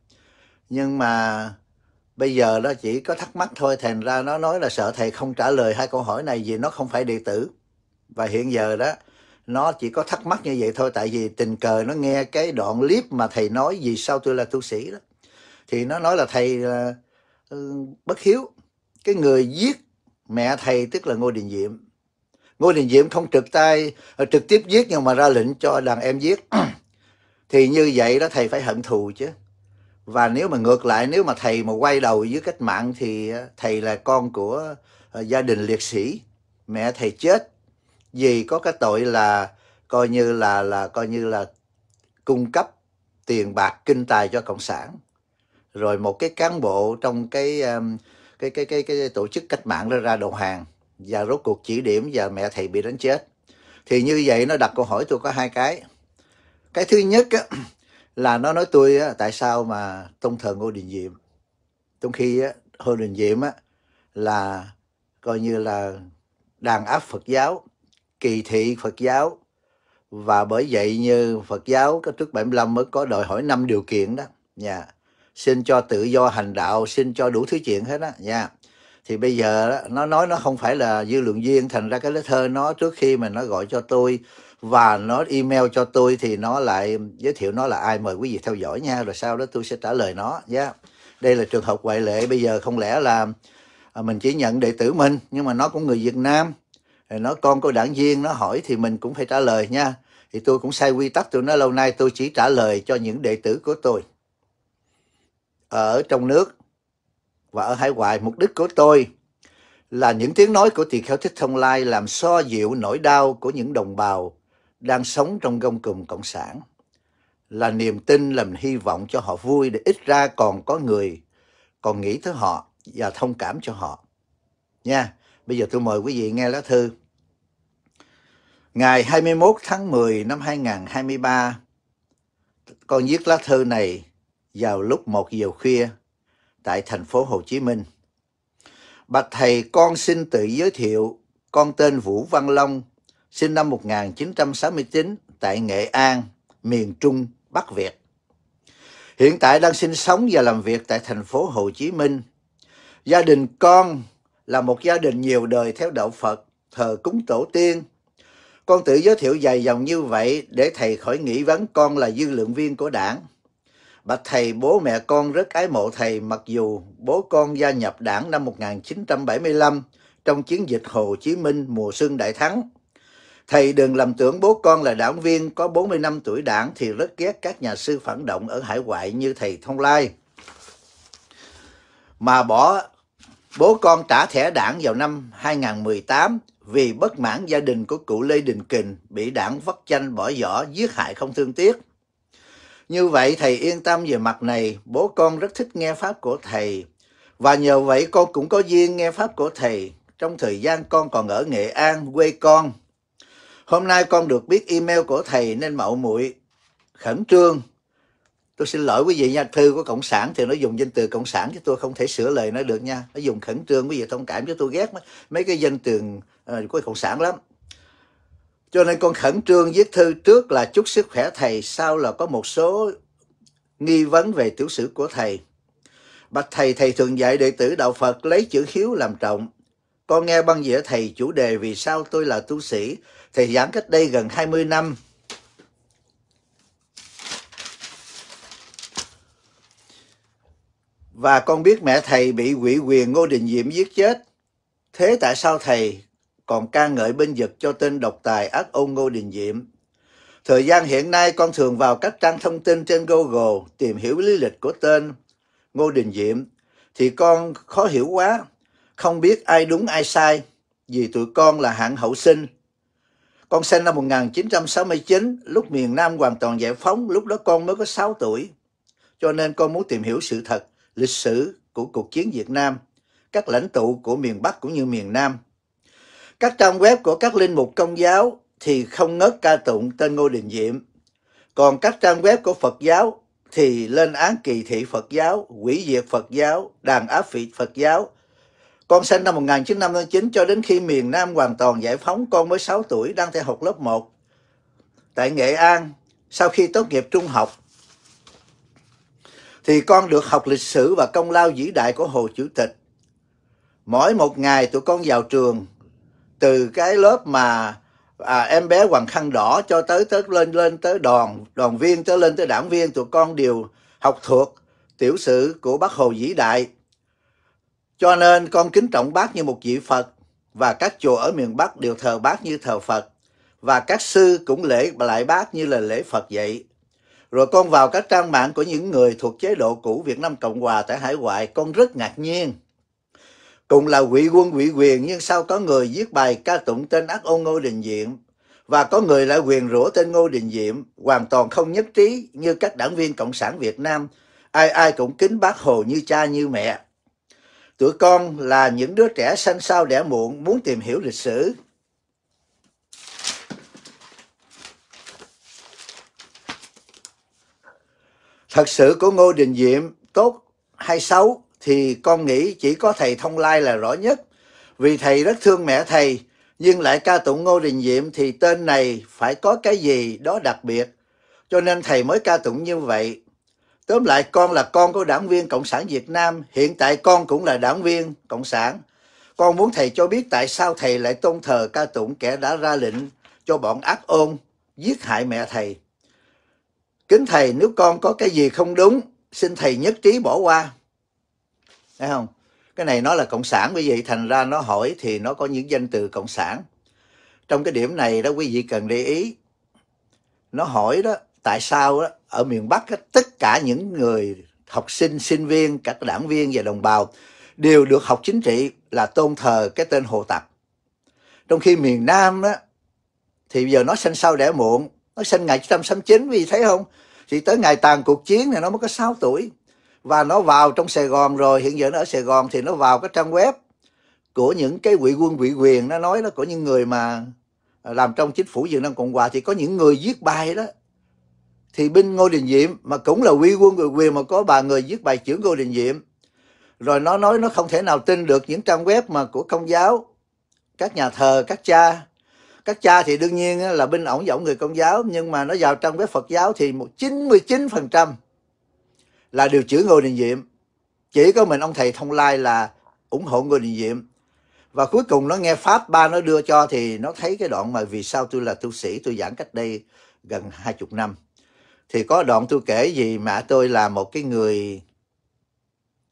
Nhưng mà bây giờ nó chỉ có thắc mắc thôi thành ra nó nói là sợ thầy không trả lời hai câu hỏi này vì nó không phải đệ tử. Và hiện giờ đó nó chỉ có thắc mắc như vậy thôi tại vì tình cờ nó nghe cái đoạn clip mà thầy nói vì sao tôi là tu sĩ đó. Thì nó nói là thầy uh, bất hiếu. Cái người giết mẹ thầy tức là ngô đình diệm ngô đình diệm không trực tay ờ, trực tiếp giết nhưng mà ra lệnh cho đàn em giết. [CLEARS THROAT] Thì như vậy đó thầy phải hận thù chứ. Và nếu mà ngược lại, nếu mà thầy mà quay đầu với cách mạng thì ờ, thầy là con của ờ, gia đình liệt sĩ. Mẹ thầy chết vì có cái tội là coi như là là coi như là cung cấp tiền bạc kinh tài cho cộng sản. Rồi một cái cán bộ trong cái cái cái cái cái tổ chức cách mạng đó ra đầu hàng và rốt cuộc chỉ điểm và mẹ thầy bị đánh chết. Thì như vậy nó đặt câu hỏi tôi có hai cái. Cái thứ nhất á, [CLEARS THROAT] là nó nói tôi á, tại sao mà tôn thờ ngô đình diệm? Trong khi á, ngô đình diệm á, là coi như là đàn áp phật giáo kỳ thị Phật giáo. Và bởi vậy như Phật giáo có trước 75 mới có đòi hỏi năm điều kiện đó. Nha xin cho tự do hành đạo xin cho đủ thứ chuyện hết đó nha. Dạ thì bây giờ nó nói nó không phải là dư lượng viên, thành ra cái lá thơ nó trước khi mà nó gọi cho tôi và nó email cho tôi thì nó lại giới thiệu nó là ai, mời quý vị theo dõi nha, rồi sau đó tôi sẽ trả lời nó nhé yeah. đây là trường hợp ngoại lệ, bây giờ không lẽ là à, mình chỉ nhận đệ tử mình, nhưng mà nó cũng người Việt Nam. Nó, con của đảng viên, nó hỏi thì mình cũng phải trả lời nha. Thì tôi cũng sai quy tắc tôi nói lâu nay, tôi chỉ trả lời cho những đệ tử của tôi. Ở trong nước và ở hải ngoại mục đích của tôi là những tiếng nói của tỳ kheo thích thông lai làm so dịu nỗi đau của những đồng bào đang sống trong gông cùm cộng sản. Là niềm tin làm hy vọng cho họ vui để ít ra còn có người còn nghĩ tới họ và thông cảm cho họ. Nha bây giờ tôi mời quý vị nghe lá thư. Ngày 21 tháng 10 năm 2023, con viết lá thư này vào lúc 1 giờ khuya tại thành phố Hồ Chí Minh. Bạch thầy, con xin tự giới thiệu, con tên Vũ Văn Long, sinh năm 1969 tại Nghệ An, miền Trung, Bắc Việt. Hiện tại đang sinh sống và làm việc tại thành phố Hồ Chí Minh. Gia đình con là một gia đình nhiều đời theo đạo Phật, thờ cúng tổ tiên, con tự giới thiệu dài dòng như vậy để thầy khỏi nghĩ vấn con là dư lượng viên của đảng. Bạch thầy, bố mẹ con rất ái mộ thầy mặc dù bố con gia nhập đảng năm 1975 trong chiến dịch Hồ Chí Minh mùa xuân đại thắng. Thầy đừng lầm tưởng bố con là đảng viên có 40 năm tuổi đảng thì rất ghét các nhà sư phản động ở hải ngoại như thầy Thông Lai. Mà bỏ bố con trả thẻ đảng vào năm 2018 vì bất mãn gia đình của cụ Lê Đình Kình bị đảng vắt chanh bỏ vỏ giết hại không thương tiếc. Như vậy thầy yên tâm về mặt này, bố con rất thích nghe Pháp của thầy. Và nhờ vậy con cũng có duyên nghe Pháp của thầy trong thời gian con còn ở Nghệ An, quê con. Hôm nay con được biết email của thầy nên mạo muội khẩn trương. Tôi xin lỗi quý vị nha, thư của Cộng sản thì nó dùng danh từ Cộng sản chứ tôi không thể sửa lời nó được nha. Nó dùng khẩn trương, quý vị thông cảm cho tôi ghét mấy cái danh từ uh, của Cộng sản lắm. Cho nên con khẩn trương viết thư trước là chúc sức khỏe thầy, sau là có một số nghi vấn về tiểu sử của thầy. Bạch thầy, thầy thường dạy đệ tử đạo Phật lấy chữ hiếu làm trọng. Con nghe băng dĩa thầy chủ đề vì sao tôi là tu sĩ. Thầy giảng cách đây gần 20 năm. Và con biết mẹ thầy bị quỷ quyền Ngô Đình Diệm giết chết. Thế tại sao thầy còn ca ngợi bên vực cho tên độc tài ác ôn Ngô Đình Diệm. Thời gian hiện nay con thường vào các trang thông tin trên Google tìm hiểu lý lịch của tên Ngô Đình Diệm thì con khó hiểu quá, không biết ai đúng ai sai vì tụi con là hạng hậu sinh. Con sinh năm 1969, lúc miền Nam hoàn toàn giải phóng, lúc đó con mới có 6 tuổi. Cho nên con muốn tìm hiểu sự thật, lịch sử của cuộc chiến Việt Nam, các lãnh tụ của miền Bắc cũng như miền Nam các trang web của các linh mục công giáo thì không ngớt ca tụng tên Ngô Đình Diệm. Còn các trang web của Phật giáo thì lên án kỳ thị Phật giáo, hủy diệt Phật giáo, đàn áp vị Phật giáo. Con sinh năm 1959 cho đến khi miền Nam hoàn toàn giải phóng, con mới 6 tuổi đang theo học lớp 1 tại Nghệ An. Sau khi tốt nghiệp trung học thì con được học lịch sử và công lao vĩ đại của Hồ Chủ tịch. Mỗi một ngày tụi con vào trường từ cái lớp mà à, em bé hoàng khăn đỏ cho tới tới lên lên tới đoàn đoàn viên tới lên tới đảng viên tụi con đều học thuộc tiểu sử của bác hồ vĩ đại. Cho nên con kính trọng bác như một vị phật và các chùa ở miền bắc đều thờ bác như thờ phật và các sư cũng lễ lại bác như là lễ phật vậy. Rồi con vào các trang mạng của những người thuộc chế độ cũ Việt Nam Cộng Hòa tại hải ngoại con rất ngạc nhiên cùng là quỷ quân, quỷ quyền, nhưng sao có người viết bài ca tụng tên ác ôn Ngô Đình Diệm? Và có người lại quyền rủa tên Ngô Đình Diệm, hoàn toàn không nhất trí như các đảng viên Cộng sản Việt Nam. Ai ai cũng kính bác Hồ như cha, như mẹ. Tụi con là những đứa trẻ sanh sao đẻ muộn, muốn tìm hiểu lịch sử. Thật sự của Ngô Đình Diệm tốt hay xấu? Thì con nghĩ chỉ có thầy Thông Lai là rõ nhất. Vì thầy rất thương mẹ thầy, nhưng lại ca tụng Ngô Đình Diệm thì tên này phải có cái gì đó đặc biệt. Cho nên thầy mới ca tụng như vậy. Tóm lại con là con của đảng viên Cộng sản Việt Nam, hiện tại con cũng là đảng viên Cộng sản. Con muốn thầy cho biết tại sao thầy lại tôn thờ ca tụng kẻ đã ra lệnh cho bọn ác ôn giết hại mẹ thầy. Kính thầy nếu con có cái gì không đúng, xin thầy nhất trí bỏ qua thấy không? Cái này nó là cộng sản quý vị thành ra nó hỏi thì nó có những danh từ cộng sản. Trong cái điểm này đó quý vị cần để ý. Nó hỏi đó tại sao đó ở miền Bắc đó, tất cả những người học sinh sinh viên các đảng viên và đồng bào đều được học chính trị là tôn thờ cái tên Hồ Tặc. Trong khi miền Nam đó thì giờ nó sinh sau đẻ muộn nó sinh ngày 1969 vì thấy không? Thì tới ngày tàn cuộc chiến này nó mới có 6 tuổi và nó vào trong Sài Gòn rồi, hiện giờ nó ở Sài Gòn thì nó vào cái trang web của những cái quỹ quân, quỹ quyền. Nó nói nó của những người mà à, làm trong chính phủ Việt Nam Cộng Hòa thì có những người viết bài đó. Thì binh Ngô Đình Diệm, mà cũng là quy quân, quỹ quyền, mà có bà người viết bài trưởng Ngô Đình Diệm. Rồi nó nói nó không thể nào tin được những trang web mà của công giáo, các nhà thờ, các cha. Các cha thì đương nhiên là binh ổng giọng người công giáo, nhưng mà nó vào trang web Phật giáo thì một 99 phần trăm là điều chữ người Đình Diệm. Chỉ có mình ông thầy Thông Lai là ủng hộ người Đình Diệm. Và cuối cùng nó nghe pháp ba nó đưa cho thì nó thấy cái đoạn mà vì sao tôi là tu sĩ, tôi giảng cách đây gần hai chục năm. Thì có đoạn tôi kể gì mà tôi là một cái người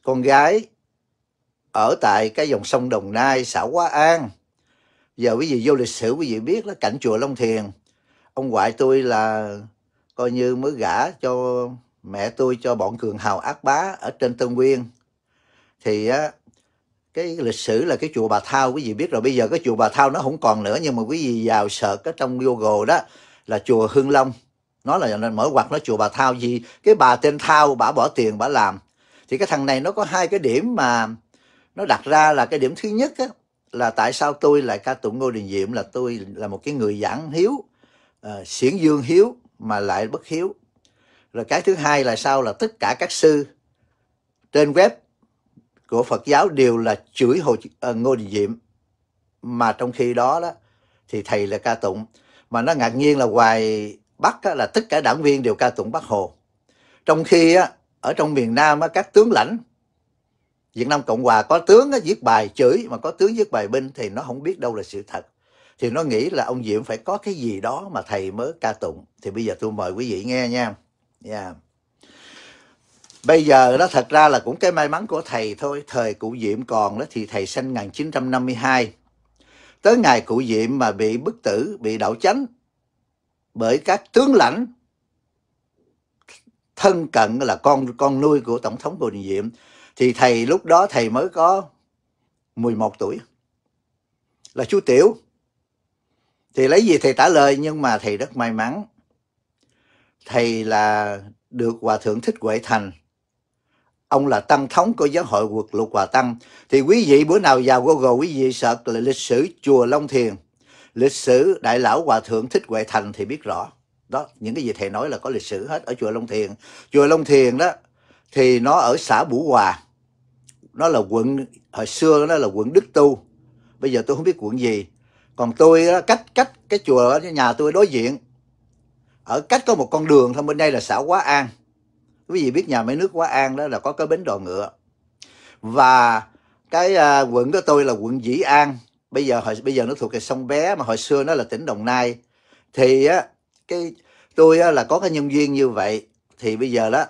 con gái ở tại cái dòng sông Đồng Nai, xã Hóa An. Giờ quý vị vô lịch sử, quý vị biết là cảnh chùa Long Thiền. Ông ngoại tôi là coi như mới gả cho mẹ tôi cho bọn cường hào ác bá ở trên Tân Nguyên. Thì á cái lịch sử là cái chùa Bà Thao quý vị biết rồi. Bây giờ cái chùa Bà Thao nó không còn nữa nhưng mà quý vị vào sợ ở trong Google đó là chùa Hương Long. Nó là mở hoặc nó chùa Bà Thao gì cái bà tên Thao bà bỏ tiền bà làm. Thì cái thằng này nó có hai cái điểm mà nó đặt ra là cái điểm thứ nhất á, là tại sao tôi lại ca tụng Ngô Đình Diệm là tôi là một cái người giảng hiếu ờ, uh, xiển dương hiếu mà lại bất hiếu rồi cái thứ hai là sao? Là tất cả các sư trên web của Phật giáo đều là chửi Hồ uh, Ngô Đình Diệm. Mà trong khi đó đó thì thầy là ca tụng. Mà nó ngạc nhiên là ngoài Bắc á, là tất cả đảng viên đều ca tụng Bắc Hồ. Trong khi á, ở trong miền Nam á, các tướng lãnh Việt Nam Cộng Hòa có tướng á, viết bài chửi mà có tướng viết bài binh thì nó không biết đâu là sự thật. Thì nó nghĩ là ông Diệm phải có cái gì đó mà thầy mới ca tụng. Thì bây giờ tôi mời quý vị nghe nha yeah. bây giờ đó thật ra là cũng cái may mắn của thầy thôi. Thời cụ Diệm còn đó thì thầy sinh 1952 tới ngày cụ Diệm mà bị bức tử, bị đảo chánh, bởi các tướng lãnh thân cận là con con nuôi của tổng thống Bùi Diệm, thì thầy lúc đó thầy mới có 11 tuổi. Là chú Tiểu. Thì lấy gì thầy trả lời, nhưng mà thầy rất may mắn thầy là được hòa thượng thích huệ thành. Ông là tăng thống của giáo hội quật lục hòa tăng. Thì quý vị bữa nào vào google quý vị sợ là lịch sử chùa long thiền. Lịch sử đại lão hòa thượng thích huệ thành thì biết rõ. Đó những cái gì thầy nói là có lịch sử hết ở chùa long thiền. Chùa long thiền đó thì nó ở xã bủ hòa. Nó là quận hồi xưa nó là quận đức tu. Bây giờ tôi không biết quận gì. Còn tôi đó, cách cách cái chùa ở nhà tôi đối diện ở cách có một con đường thôi bên đây là xã Quá An. Quý vị biết nhà máy nước Quá An đó là có cái bến đò ngựa. Và cái uh, quận của tôi là quận Dĩ An. Bây giờ hồi bây giờ nó thuộc cái sông bé mà hồi xưa nó là tỉnh Đồng Nai. Thì á cái tôi á, là có cái nhân viên như vậy. Thì bây giờ đó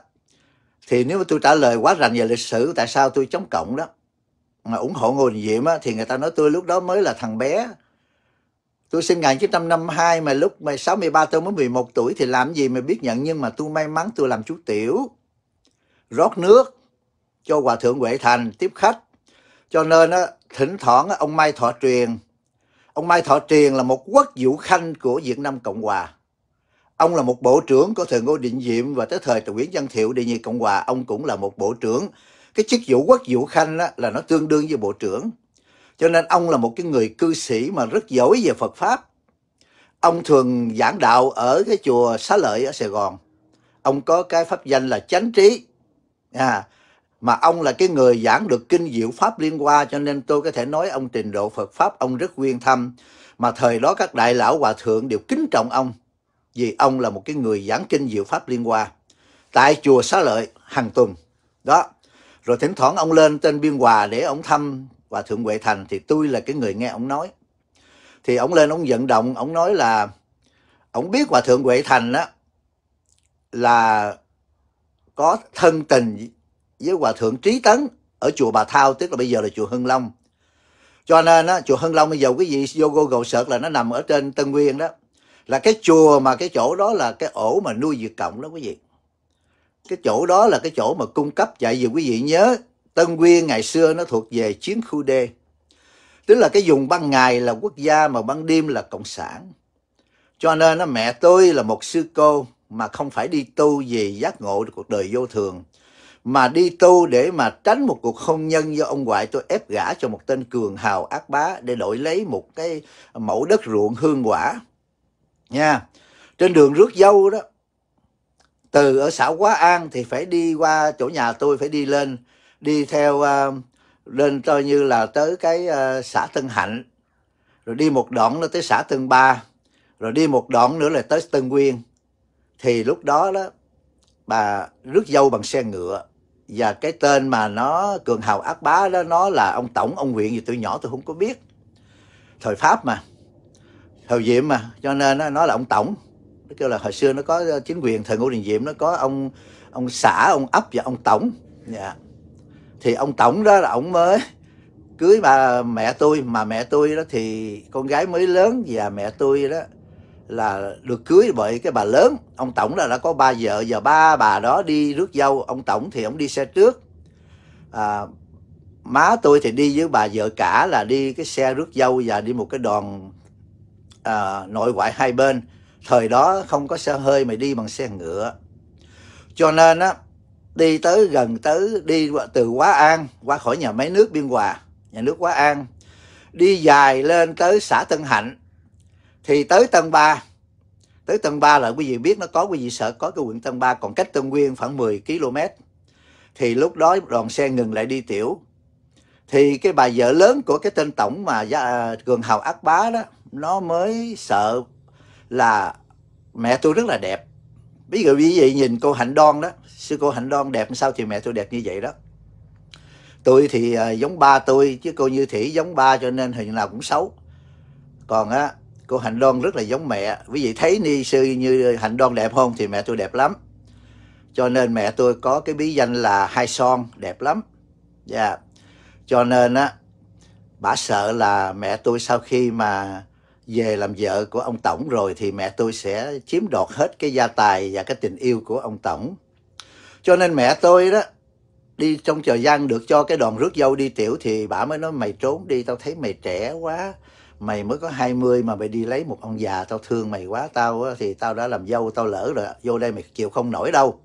thì nếu mà tôi trả lời quá rành về lịch sử tại sao tôi chống cộng đó mà ủng hộ Ngô Đình Diệm á, thì người ta nói tôi lúc đó mới là thằng bé tôi sinh 1952 mà lúc mà 63 tôi mới 11 tuổi thì làm gì mà biết nhận nhưng mà tôi may mắn tôi làm chú tiểu. Rót nước cho hòa thượng Huệ Thành tiếp khách. Cho nên á, thỉnh thoảng á, ông Mai Thọ Truyền ông Mai Thọ Truyền là một quốc vụ khanh của Việt Nam Cộng Hòa. Ông là một bộ trưởng của thời Ngô Định Diệm và tới thời Nguyễn Văn Thiệu đệ nhị Cộng Hòa ông cũng là một bộ trưởng. Cái chức vụ quốc vụ khanh á, là nó tương đương với bộ trưởng cho nên ông là một cái người cư sĩ mà rất giỏi về Phật pháp. Ông thường giảng đạo ở cái chùa Xá Lợi ở Sài Gòn. Ông có cái pháp danh là chánh trí. À, mà ông là cái người giảng được kinh diệu pháp liên hoa cho nên tôi có thể nói ông trình độ Phật pháp ông rất quyên thâm. Mà thời đó các đại lão hòa thượng đều kính trọng ông vì ông là một cái người giảng kinh diệu pháp liên hoa tại chùa Xá Lợi hàng tuần. Đó. Rồi thỉnh thoảng ông lên tên Biên Hòa để ông thăm và Thượng Huệ Thành thì tôi là cái người nghe ông nói. Thì ông lên ông vận động, ông nói là ông biết Hòa Thượng Huệ Thành á là có thân tình với Hòa Thượng Trí Tấn ở chùa Bà Thao, tức là bây giờ là chùa Hưng Long. Cho nên á, chùa Hưng Long bây giờ quý vị vô Google search là nó nằm ở trên Tân Nguyên đó. Là cái chùa mà cái chỗ đó là cái ổ mà nuôi diệt Cộng đó quý vị. Cái chỗ đó là cái chỗ mà cung cấp. Dạy về quý vị nhớ Tân Nguyên ngày xưa nó thuộc về chiến khu D. Tức là cái vùng ban ngày là quốc gia mà ban đêm là cộng sản. Cho nên nó mẹ tôi là một sư cô mà không phải đi tu vì giác ngộ được cuộc đời vô thường, mà đi tu để mà tránh một cuộc hôn nhân do ông ngoại tôi ép gả cho một tên cường hào ác bá để đổi lấy một cái mẫu đất ruộng hương quả. Nha, trên đường rước dâu đó, từ ở xã Quá An thì phải đi qua chỗ nhà tôi phải đi lên đi theo uh, lên coi như là tới cái uh, xã Tân Hạnh. Rồi đi một đoạn nữa tới xã Tân Ba. Rồi đi một đoạn nữa là tới Tân Nguyên. Thì lúc đó đó bà rước dâu bằng xe ngựa. Và cái tên mà nó cường hào ác bá đó nó là ông tổng ông huyện gì tôi nhỏ tôi không có biết. Thời pháp mà thời diệm mà cho nên nó, nó là ông tổng. Nó kêu là hồi xưa nó có ờ, chính quyền thời ngô đình diệm nó có ông ông xã ông ấp và ông tổng. Yeah thì ông tổng đó là ông mới cưới bà mẹ tôi. Mà mẹ tôi đó thì con gái mới lớn và mẹ tôi đó là được cưới bởi cái bà lớn. Ông tổng là đã có ba vợ và ba bà đó đi rước dâu. Ông tổng thì ông đi xe trước. À, má tôi thì đi với bà vợ cả là đi cái xe rước dâu và đi một cái đoàn à, nội ngoại hai bên. Thời đó không có xe hơi mà đi bằng xe ngựa. Cho nên á đi tới gần tới, đi từ Quá An, qua khỏi nhà máy nước Biên Hòa, nhà nước Quá An, đi dài lên tới xã Tân Hạnh. Thì tới Tân Ba, tới Tân Ba là quý vị biết nó có, quý vị sợ có cái huyện Tân Ba còn cách Tân Nguyên khoảng 10 km. Thì lúc đó đoàn xe ngừng lại đi tiểu. Thì cái bà vợ lớn của cái tên tổng mà dạ, cường hào ác bá đó, nó mới sợ là mẹ tôi rất là đẹp ví dụ như vậy nhìn cô hạnh đoan đó sư cô hạnh đoan đẹp sao thì mẹ tôi đẹp như vậy đó. Tôi thì à, giống ba tôi chứ cô như thủy giống ba cho nên hình nào cũng xấu. Còn á cô hạnh đoan rất là giống mẹ. Quý vị thấy ni sư như hạnh đoan đẹp không thì mẹ tôi đẹp lắm. Cho nên mẹ tôi có cái bí danh là hai son đẹp lắm. Dạ. Yeah. cho nên á bà sợ là mẹ tôi sau khi mà về làm vợ của ông tổng rồi thì mẹ tôi sẽ chiếm đoạt hết cái gia tài và cái tình yêu của ông tổng. Cho nên mẹ tôi đó, đi trong thời gian được cho cái đoàn rước dâu đi tiểu thì bà mới nói, mày trốn đi, tao thấy mày trẻ quá, mày mới có 20 mà mày đi lấy một ông già, tao thương mày quá, tao thì tao đã làm dâu, tao lỡ rồi vô đây mày chịu không nổi đâu.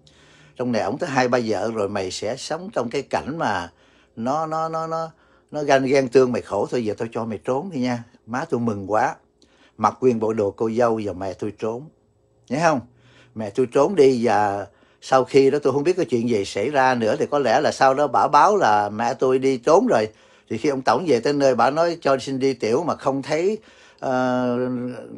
Trong này ổng tới hai ba vợ rồi mày sẽ sống trong cái cảnh mà nó nó nó nó nó ganh ghen tương mày khổ. Thôi giờ tao cho mày trốn đi nha, má tôi mừng quá mặc nguyên bộ đồ cô dâu và mẹ tôi trốn. Nhớ không? Mẹ tôi trốn đi và sau khi đó tôi không biết cái chuyện gì xảy ra nữa thì có lẽ là sau đó bà báo là mẹ tôi đi trốn rồi. Thì khi ông tổng về tới nơi bà nói cho xin đi tiểu mà không thấy uh,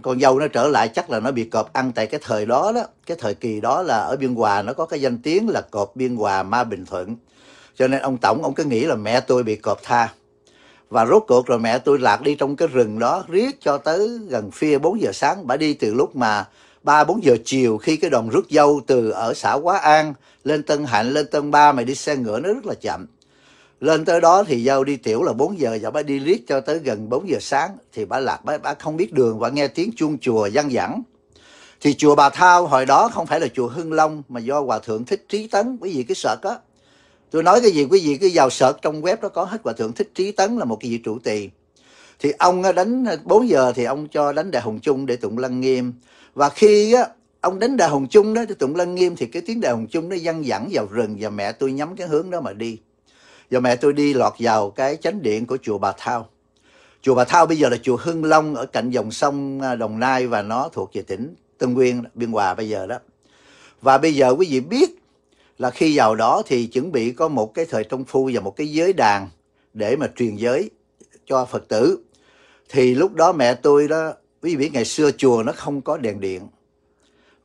con dâu nó trở lại chắc là nó bị cọp ăn tại cái thời đó đó. Cái thời kỳ đó là ở biên hòa nó có cái danh tiếng là cọp biên hòa ma bình thuận. Cho nên ông tổng ông cứ nghĩ là mẹ tôi bị cọp tha và rốt cuộc rồi mẹ tôi lạc đi trong cái rừng đó riết cho tới gần phía 4 giờ sáng. Bà đi từ lúc mà ba bốn giờ chiều khi cái đoàn rước dâu từ ở xã Quá An lên Tân Hạnh lên Tân Ba mày đi xe ngựa nó rất là chậm. Lên tới đó thì dâu đi tiểu là 4 giờ và bà đi riết cho tới gần 4 giờ sáng. Thì bà lạc bà, bà không biết đường và nghe tiếng chuông chùa văng vẳng. Thì chùa Bà Thao hồi đó không phải là chùa Hưng Long mà do hòa thượng thích trí tấn bởi vì cái sợ á tôi nói cái gì quý vị cứ vào search trong web đó có hết hòa thượng thích trí tấn là một cái vị trụ trì thì ông đánh 4 giờ thì ông cho đánh đại hồng chung để tụng lăng nghiêm. Và khi á, ông đánh đại hồng chung đó để tụng lăng nghiêm thì cái tiếng đại hồng chung nó văng vẳng vào rừng và mẹ tôi nhắm cái hướng đó mà đi. Và mẹ tôi đi lọt vào cái chánh điện của chùa Bà Thao. Chùa Bà Thao bây giờ là chùa Hưng Long ở cạnh dòng sông à, Đồng Nai và nó thuộc về tỉnh Tân Nguyên Biên Hòa bây giờ đó. Và bây giờ quý vị biết là khi vào đó thì chuẩn bị có một cái thời công phu và một cái giới đàn để mà truyền giới cho Phật tử. Thì lúc đó mẹ tôi đó, quý vị biết ngày xưa chùa nó không có đèn điện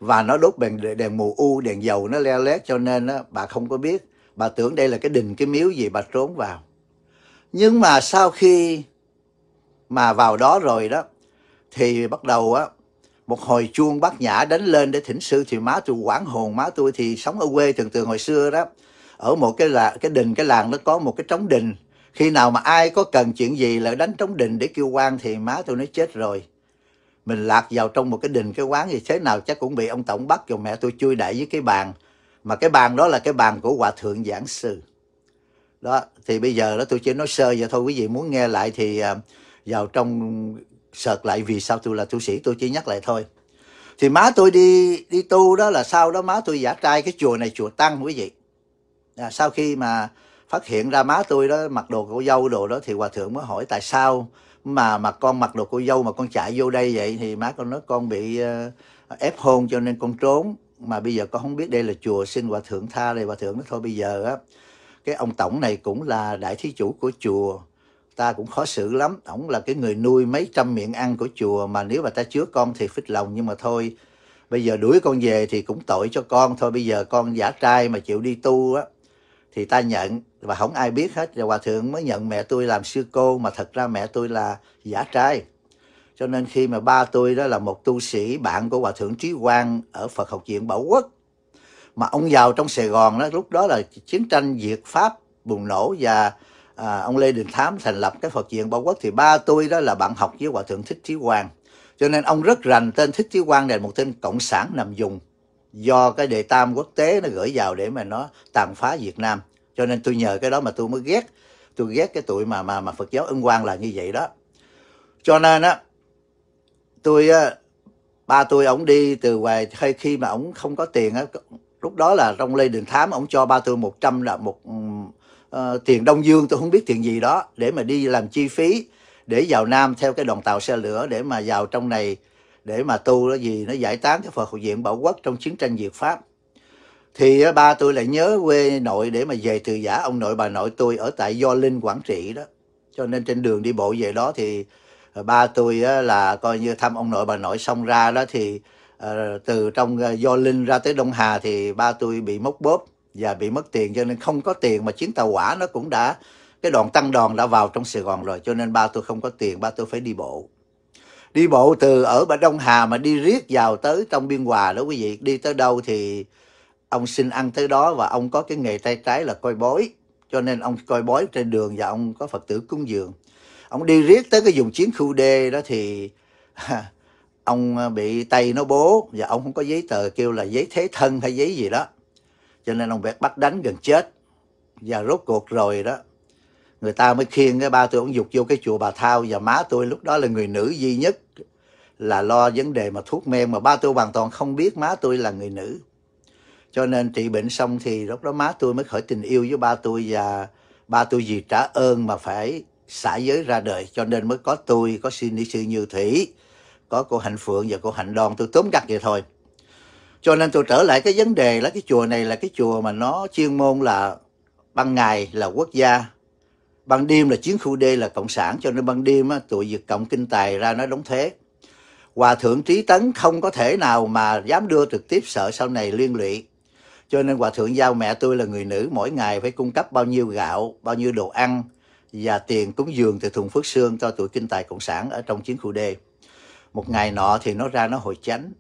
và nó đốt đèn, đèn mù u, đèn dầu nó leo lét cho nên đó, bà không có biết. Bà tưởng đây là cái đình, cái miếu gì bà trốn vào. Nhưng mà sau khi mà vào đó rồi đó thì bắt đầu á một hồi chuông bát nhã đánh lên để thỉnh sư thì má tôi quảng hồn má tôi thì sống ở quê thường thường hồi xưa đó. Ở một cái là, cái đình, cái làng nó có một cái trống đình. Khi nào mà ai có cần chuyện gì là đánh trống đình để kêu quan thì má tôi nói chết rồi. Mình lạc vào trong một cái đình, cái quán gì thế nào chắc cũng bị ông tổng bắt rồi mẹ tôi chui đẩy với cái bàn. Mà cái bàn đó là cái bàn của hòa thượng giảng sư. Đó, thì bây giờ đó tôi chỉ nói sơ vậy thôi. Quý vị muốn nghe lại thì à, vào trong sợt lại vì sao tôi là tu sĩ tôi chỉ nhắc lại thôi. Thì má tôi đi đi tu đó là sau đó má tôi giả trai cái chùa này chùa tăng quý vị. À, sau khi mà phát hiện ra má tôi đó mặc đồ cô dâu đồ đó thì hòa thượng mới hỏi tại sao mà mà con mặc đồ cô dâu mà con chạy vô đây vậy? Thì má con nói con bị uh, ép hôn cho nên con trốn. Mà bây giờ con không biết đây là chùa xin hòa thượng tha đây. Hòa thượng nói thôi bây giờ á cái ông tổng này cũng là đại thí chủ của chùa ta cũng khó xử lắm. Ổng là cái người nuôi mấy trăm miệng ăn của chùa mà nếu mà ta chứa con thì phích lòng nhưng mà thôi. Bây giờ đuổi con về thì cũng tội cho con thôi. Bây giờ con giả trai mà chịu đi tu á, thì ta nhận. Và không ai biết hết. Rồi hòa thượng mới nhận mẹ tôi làm sư cô mà thật ra mẹ tôi là giả trai. Cho nên khi mà ba tôi đó là một tu sĩ bạn của hòa thượng trí quang ở phật học viện bảo quốc, mà ông vào trong sài gòn đó, lúc đó là chiến tranh diệt pháp bùng nổ và à, ông Lê Đình Thám thành lập cái Phật viện Bảo Quốc thì ba tôi đó là bạn học với Hòa Thượng Thích Trí Quang. Cho nên ông rất rành tên Thích Trí Quang này một tên cộng sản nằm dùng do cái đề tam quốc tế nó gửi vào để mà nó tàn phá Việt Nam. Cho nên tôi nhờ cái đó mà tôi mới ghét tôi ghét cái tụi mà mà mà Phật giáo ân quan là như vậy đó cho nên á tôi á ba tôi ổng đi từ ngoài hay khi mà ổng không có tiền á lúc đó là trong lê đình thám ổng cho ba tôi 100 là một uh, tiền đông dương tôi không biết tiền gì đó để mà đi làm chi phí để vào nam theo cái đoàn tàu xe lửa để mà vào trong này để mà tu đó gì nó giải tán cái Phật viện Bảo Quốc trong chiến tranh diệt Pháp. Thì ba tôi lại nhớ quê nội để mà về từ giả. Ông nội bà nội tôi ở tại Do Linh Quảng Trị đó. Cho nên trên đường đi bộ về đó thì ờ, ba tôi là coi như thăm ông nội bà nội xong ra đó thì ờ, từ trong Do Linh ra tới Đông Hà thì ba tôi bị móc bóp và bị mất tiền, cho nên không có tiền mà chuyến tàu hỏa nó cũng đã, cái đoàn tăng đoàn đã vào trong Sài Gòn rồi, cho nên ba tôi không có tiền, ba tôi phải đi bộ. Đi bộ từ ở bà Đông Hà mà đi riết vào tới trong biên hòa đó quý vị, đi tới đâu thì ông xin ăn tới đó và ông có cái nghề tay trái là coi bói, cho nên ông coi bói trên đường và ông có phật tử cúng dường. Ông đi riết tới cái vùng chiến khu D đó thì [LAUGHS] ông bị tay nó bố và ông không có giấy tờ kêu là giấy thế thân hay giấy gì đó cho nên ông Việt bắt đánh gần chết. Và rốt cuộc rồi đó, người ta mới khiêng cái ba tôi, ông dục vô cái chùa bà thao. Và má tôi lúc đó là người nữ duy nhất là lo vấn đề mà thuốc men mà ba tôi hoàn toàn không biết má tôi là người nữ. Cho nên trị bệnh xong thì lúc đó má tôi mới khởi tình yêu với ba tôi. Và ba tôi vì trả ơn mà phải xả giới ra đời. Cho nên mới có tôi, có sư ni sư như thủy, có cô hạnh phượng và cô hạnh đoan. Tôi tóm gặt vậy thôi cho nên tôi trở lại cái vấn đề là cái chùa này là cái chùa mà nó chuyên môn là ban ngày là quốc gia ban đêm là chiến khu D là cộng sản cho nên ban đêm á, tụi Việt Cộng kinh tài ra nó đóng thế Hòa thượng Trí Tấn không có thể nào mà dám đưa trực tiếp sợ sau này liên lụy. Cho nên hòa thượng giao mẹ tôi là người nữ mỗi ngày phải cung cấp bao nhiêu gạo bao nhiêu đồ ăn và tiền cúng dường từ thùng phước xương cho tụi kinh tài cộng sản ở trong chiến khu D. Một ngày nọ thì nó ra nó hồi chánh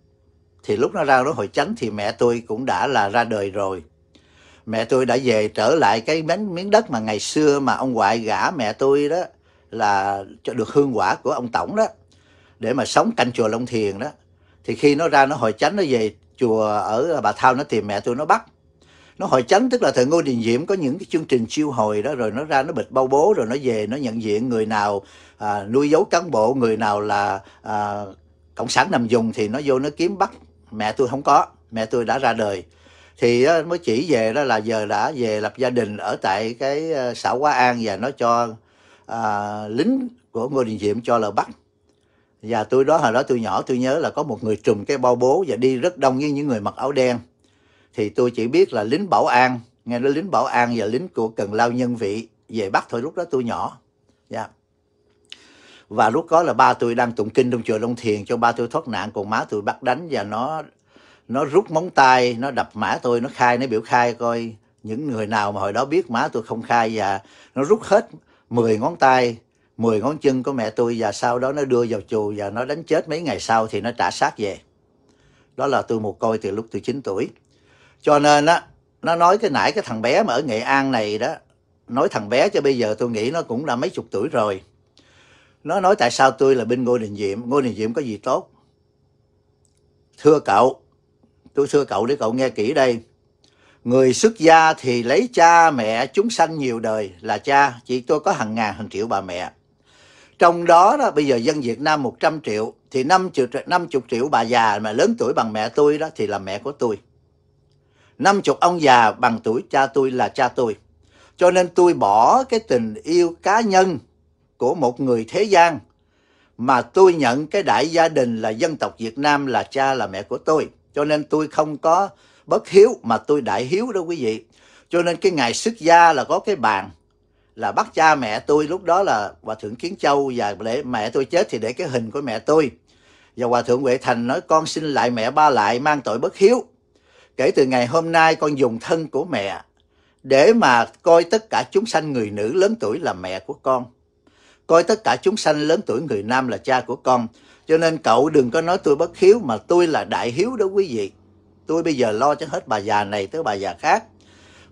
thì lúc nó ra nó hồi chánh thì mẹ tôi cũng đã là ra đời rồi. Mẹ tôi đã về trở lại cái miếng, miếng đất mà ngày xưa mà ông ngoại gả mẹ tôi đó là cho được hương quả của ông tổng đó. Để mà sống cạnh chùa Long Thiền đó. Thì khi nó ra nó hồi chánh nó về chùa ở Bà Thao nó tìm mẹ tôi nó bắt. Nó hội chánh tức là thời Ngô Đình Diệm có những cái chương trình chiêu hồi đó rồi nó ra nó bịch bao bố rồi nó về nó nhận diện người nào à, nuôi dấu cán bộ người nào là à, cộng sản nằm dùng thì nó vô nó kiếm bắt mẹ tôi không có mẹ tôi đã ra đời. Thì ờ, mới chỉ về đó là giờ đã về lập gia đình ở tại cái ờ, xã Hóa An và nó cho à, lính của Ngô Đình Diệm cho là bắt. Và tôi đó hồi đó tôi nhỏ tôi nhớ là có một người trùm cái bao bố và đi rất đông với những người mặc áo đen. Thì tôi chỉ biết là lính bảo an nghe nói lính bảo an và lính của cần lao nhân vị về bắt thôi lúc đó tôi nhỏ. Dạ. yeah và lúc đó là ba tôi đang tụng kinh trong chùa Long Thiền, cho ba tôi thoát nạn, còn má tôi bắt đánh và nó nó rút móng tay, nó đập mã tôi, nó khai, nó biểu khai coi những người nào mà hồi đó biết má tôi không khai và nó rút hết 10 ngón tay 10 ngón chân của mẹ tôi và sau đó nó đưa vào chùa và nó đánh chết mấy ngày sau thì nó trả xác về. Đó là tôi một coi từ lúc tôi 9 tuổi. Cho nên á, nó nói cái nãy cái thằng bé mà ở nghệ an này đó, nói thằng bé cho bây giờ tôi nghĩ nó cũng là mấy chục tuổi rồi nó nói tại sao tôi là bên ngôi đình diệm? Ngôi đình diệm có gì tốt? Thưa cậu tôi thưa cậu để cậu nghe kỹ đây. Người xuất gia thì lấy cha mẹ chúng sanh nhiều đời là cha chỉ tôi có hàng ngàn hàng triệu bà mẹ. Trong đó đó bây giờ dân Việt Nam 100 triệu thì 50 triệu, 50 triệu bà già mà lớn tuổi bằng mẹ tôi đó thì là mẹ của tôi. 50 ông già bằng tuổi cha tôi là cha tôi. Cho nên tôi bỏ cái tình yêu cá nhân của một người thế gian, mà tôi nhận cái đại gia đình là dân tộc Việt Nam là cha là mẹ của tôi. Cho nên tôi không có bất hiếu mà tôi đại hiếu đó quý vị. Cho nên cái ngày xuất gia là có cái bàn, là bắt cha mẹ tôi lúc đó là hòa thượng kiến châu, và để mẹ tôi chết thì để cái hình của mẹ tôi. Và hòa thượng huệ thành nói, con xin lại mẹ ba lại, mang tội bất hiếu. Kể từ ngày hôm nay con dùng thân của mẹ để mà coi tất cả chúng sanh người nữ lớn tuổi là mẹ của con coi tất cả chúng sanh lớn tuổi người nam là cha của con. Cho nên cậu đừng có nói tôi bất hiếu mà tôi là đại hiếu đó quý vị. Tôi bây giờ lo cho hết bà già này tới bà già khác.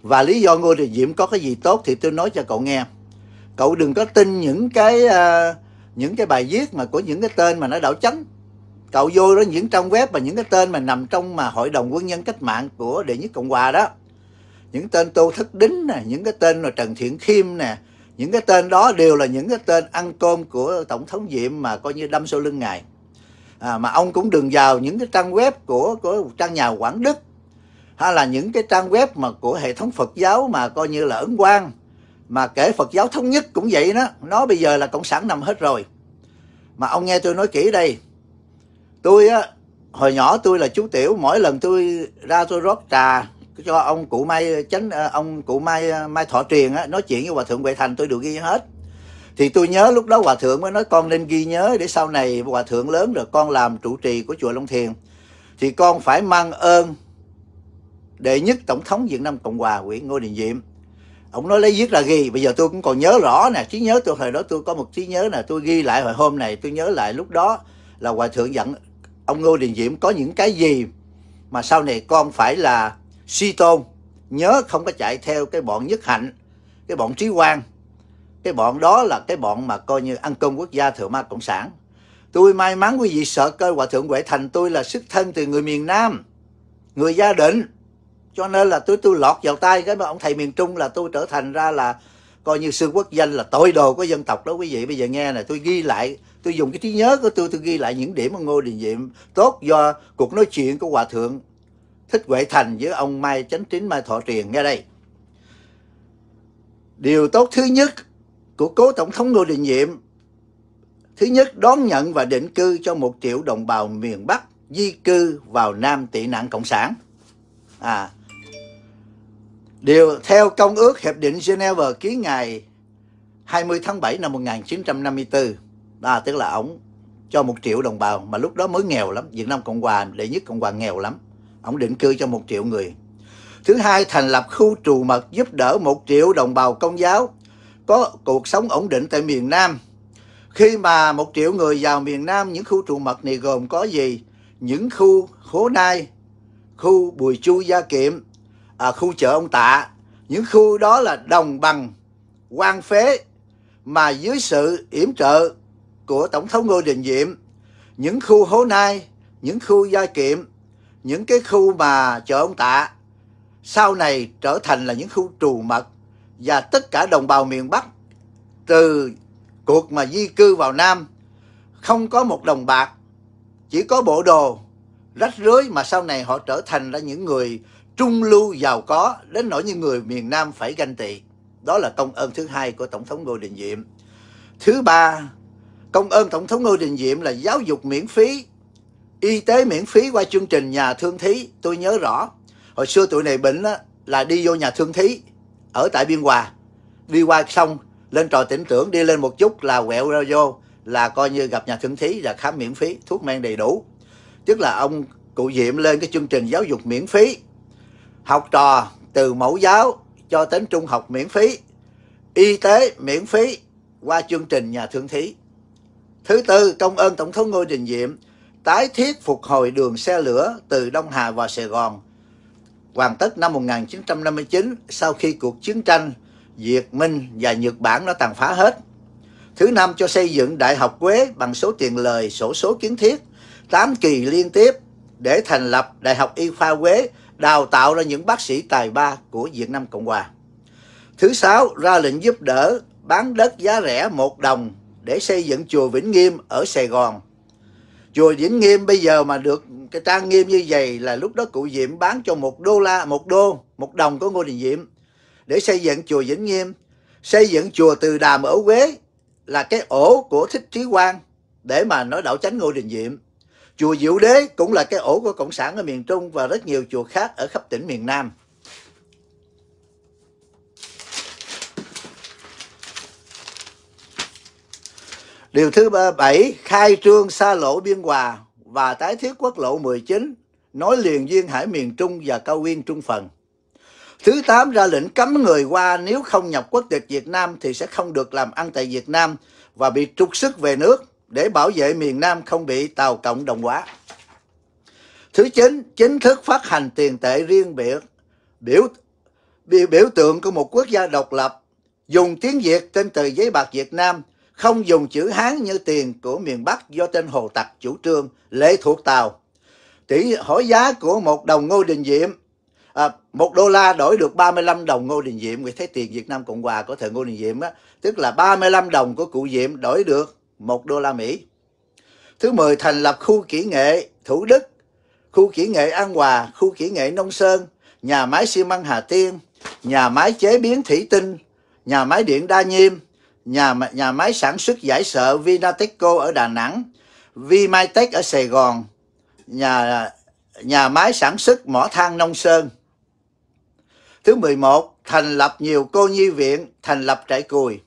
Và lý do ngô đình diệm có cái gì tốt thì tôi nói cho cậu nghe. Cậu đừng có tin những cái uh, những cái bài viết mà của những cái tên mà nó đảo chánh cậu vô đó những trong web và những cái tên mà nằm trong mà hội đồng quân nhân cách mạng của đệ nhất cộng hòa đó. Những tên tô thất đính nè những cái tên là trần thiện khiêm nè những cái tên đó đều là những cái tên ăn cơm của tổng thống diệm mà coi như đâm sau lưng ngài. À, mà ông cũng đừng vào những cái trang web của của trang nhà quảng đức hay là những cái trang web mà của hệ thống phật giáo mà coi như là ấn quang mà kể phật giáo thống nhất cũng vậy đó. Nó bây giờ là cộng sản nằm hết rồi. Mà ông nghe tôi nói kỹ đây. Tôi á hồi nhỏ tôi là chú tiểu mỗi lần tôi ra tôi rót trà cho ông cụ mai ờ, chánh ờ, ông cụ mai ờ, mai thọ truyền á, nói chuyện với hòa thượng huệ thành, tôi đều ghi hết. Thì tôi nhớ lúc đó hòa thượng mới nói, con nên ghi nhớ để sau này hòa thượng lớn rồi con làm trụ trì của chùa long thiền. Thì con phải mang ơn đệ nhất tổng thống việt nam cộng hòa nguyễn ngô đình diệm. Ông nói lấy viết là ghi, bây giờ tôi cũng còn nhớ rõ nè, trí nhớ tôi, hồi đó tôi có một trí nhớ là tôi ghi lại hồi hôm này, tôi nhớ lại lúc đó là hòa thượng dặn ông ngô đình diệm có những cái gì mà sau này con phải là suy tôn, nhớ không có chạy theo cái bọn nhất hạnh, cái bọn trí quan. Cái bọn đó là cái bọn mà coi như ăn cơm quốc gia thượng ma cộng sản. Tôi may mắn quý vị sợ cơ hòa thượng huệ thành tôi là xuất thân từ người miền nam, người gia định. Cho nên là tôi tôi lọt vào tay cái ông thầy miền trung là tôi trở thành ra là coi như sư quốc danh là tội đồ của dân tộc đó quý vị. Bây giờ nghe này tôi ghi lại, tôi dùng cái trí nhớ của tôi tôi ghi lại những điểm mà ngô đình diệm tốt do cuộc nói chuyện của hòa thượng thích huệ thành với ông mai chánh tín mai thọ truyền nghe đây điều tốt thứ nhất của cố tổng thống ngô đình diệm thứ nhất đón nhận và định cư cho một triệu đồng bào miền bắc di cư vào nam tị nạn cộng sản à Điều theo Công ước Hiệp định Geneva ký ngày 20 tháng 7 năm 1954, à, tức là ông cho một triệu đồng bào mà lúc đó mới nghèo lắm, Việt Nam Cộng Hòa, đệ nhất Cộng Hòa nghèo lắm. Ông định cư cho một triệu người. Thứ hai, thành lập khu trù mật giúp đỡ một triệu đồng bào công giáo có cuộc sống ổn định tại miền Nam. Khi mà một triệu người vào miền Nam, những khu trù mật này gồm có gì? Những khu Hố Nai, khu Bùi Chu Gia Kiệm, à, khu chợ ông Tạ. Những khu đó là đồng bằng, quan phế, mà dưới sự yểm trợ của Tổng thống Ngô Đình Diệm, những khu Hố Nai, những khu Gia Kiệm, những cái khu mà chợ ông Tạ, sau này trở thành là những khu trù mật và tất cả đồng bào miền Bắc từ cuộc mà di cư vào Nam không có một đồng bạc, chỉ có bộ đồ rách rưới mà sau này họ trở thành ra những người trung lưu giàu có đến nỗi những người miền Nam phải ganh tị. Đó là công ơn thứ hai của Tổng thống Ngô Đình Diệm. Thứ ba, công ơn Tổng thống Ngô Đình Diệm là giáo dục miễn phí, y tế miễn phí qua chương trình nhà thương thí. Tôi nhớ rõ, hồi xưa tụi này bệnh á, là đi vô nhà thương thí ở tại Biên Hòa. Đi qua xong, lên trò tỉnh tưởng, đi lên một chút là quẹo ra vô, là coi như gặp nhà thương thí là khám miễn phí, thuốc men đầy đủ. Tức là ông cụ Diệm lên cái chương trình giáo dục miễn phí học trò từ mẫu giáo cho đến trung học miễn phí, y tế miễn phí qua chương trình nhà thương thí. Thứ tư, công ơn Tổng thống Ngô Đình Diệm tái thiết phục hồi đường xe lửa từ Đông Hà vào Sài Gòn hoàn tất năm 1959 sau khi cuộc chiến tranh Việt Minh và Nhật Bản nó tàn phá hết. Thứ năm cho xây dựng Đại học Quế bằng số tiền lời sổ số kiến thiết 8 kỳ liên tiếp để thành lập Đại học Y khoa Quế đào tạo ra những bác sĩ tài ba của Việt Nam Cộng Hòa. Thứ sáu, ra lệnh giúp đỡ bán đất giá rẻ một đồng để xây dựng chùa Vĩnh Nghiêm ở Sài Gòn. Chùa Vĩnh Nghiêm bây giờ mà được cái trang nghiêm như vậy là lúc đó cụ Diệm bán cho một đô la, một đô, một đồng của Ngô Đình Diệm để xây dựng chùa Vĩnh Nghiêm. Xây dựng chùa Từ Đàm ở Quế là cái ổ của Thích Trí Quang để mà nói đạo chánh Ngô Đình Diệm Chùa Diệu Đế cũng là cái ổ của Cộng sản ở miền Trung và rất nhiều chùa khác ở khắp tỉnh miền Nam. Điều thứ bảy, khai trương xa lộ biên hòa và tái thiết quốc lộ 19, nối liền duyên hải miền Trung và cao nguyên Trung Phần. Thứ tám ra lệnh cấm người qua nếu không nhập quốc tịch Việt Nam thì sẽ không được làm ăn tại Việt Nam và bị trục xuất về nước để bảo vệ miền Nam không bị Tàu Cộng đồng hóa. Thứ chín, chính thức phát hành tiền tệ riêng biệt, biểu, biểu, biểu tượng của một quốc gia độc lập, dùng tiếng Việt trên tờ giấy bạc Việt Nam, không dùng chữ Hán như tiền của miền Bắc do tên Hồ Tặc chủ trương lệ thuộc Tàu. Tỷ hỏi giá của một đồng ngô đình diệm à, một đô la đổi được 35 đồng Ngô Đình Diệm. Người thấy tiền Việt Nam Cộng Hòa của thời Ngô Đình Diệm á tức là 35 đồng của cụ Diệm đổi được một đô la Mỹ. Thứ 10 thành lập khu kỹ nghệ Thủ Đức khu kỹ nghệ An Hòa khu kỹ nghệ Nông Sơn nhà máy xi măng Hà Tiên nhà máy chế biến thủy tinh nhà máy điện Đa Nhiêm nhà nhà máy sản xuất giải sợ Vinateco ở Đà Nẵng Vimitech ở Sài Gòn nhà nhà máy sản xuất mỏ than Nông Sơn Thứ 11, thành lập nhiều cô nhi viện, thành lập trại cùi.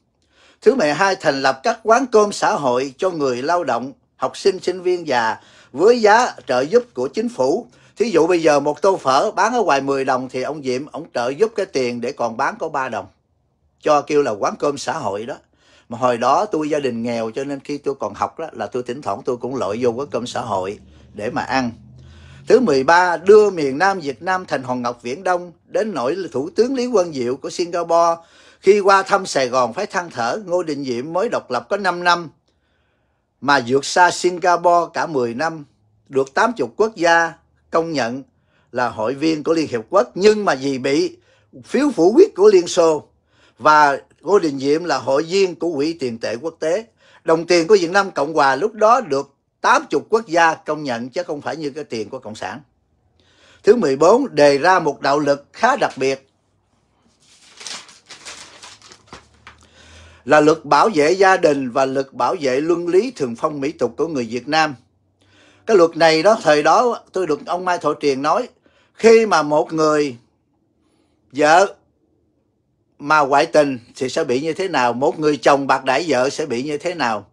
Thứ 12, thành lập các quán cơm xã hội cho người lao động, học sinh, sinh viên già với giá trợ giúp của chính phủ. Thí dụ bây giờ một tô phở bán ở ngoài 10 đồng thì ông Diệm ông trợ giúp cái tiền để còn bán có 3 đồng. Cho kêu là quán cơm xã hội đó. Mà hồi đó tôi gia đình nghèo cho nên khi tôi còn học đó là tôi thỉnh thoảng tôi cũng lợi vô cái cơm xã hội để mà ăn. Thứ 13 đưa miền Nam Việt Nam thành Hòn Ngọc Viễn Đông đến nỗi Thủ tướng Lý Quang Diệu của Singapore khi qua thăm Sài Gòn phải than thở, Ngô Đình Diệm mới độc lập có 5 năm, mà vượt xa Singapore cả 10 năm, được 80 quốc gia công nhận là hội viên của Liên Hiệp Quốc nhưng mà vì bị phiếu phủ quyết của Liên Xô và Ngô Đình Diệm là hội viên của Quỹ tiền tệ quốc tế. Đồng tiền của Việt Nam Cộng Hòa lúc đó được 80 quốc gia công nhận chứ không phải như cái tiền của Cộng sản. Thứ 14 đề ra một đạo lực khá đặc biệt là luật bảo vệ gia đình và luật bảo vệ luân lý thường phong mỹ tục của người Việt Nam. Cái luật này đó, thời đó tôi được ông Mai Thọ Triền nói, khi mà một người vợ mà ngoại tình thì sẽ bị như thế nào, một người chồng bạc đãi vợ sẽ bị như thế nào?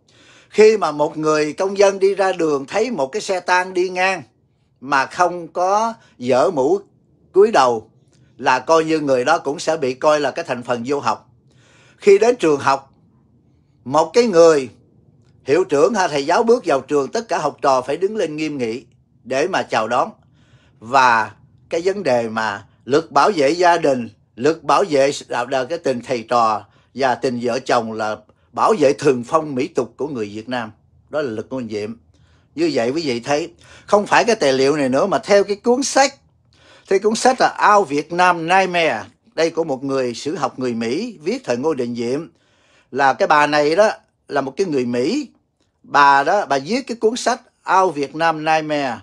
Khi mà một người công dân đi ra đường thấy một cái xe tang đi ngang mà không có dở mũ cúi đầu là coi như người đó cũng sẽ bị coi là cái thành phần vô học. Khi đến trường học một cái người hiệu trưởng hay thầy giáo bước vào trường tất cả học trò phải đứng lên nghiêm nghị để mà chào đón. Và cái vấn đề mà luật bảo vệ gia đình lực bảo vệ cái tình thầy trò và tình vợ chồng là bảo vệ thường phong mỹ tục của người Việt Nam. Đó là lực ngôn diệm như vậy quý vị thấy, không phải cái tài liệu này nữa mà theo cái cuốn sách. Thì cuốn sách là Ao Việt Nam Nightmare. Đây của một người sử học người Mỹ, viết thời Ngô Đình Diệm. Là cái bà này đó, là một cái người Mỹ. Bà đó, bà viết cái cuốn sách Ao Việt Nam Nightmare.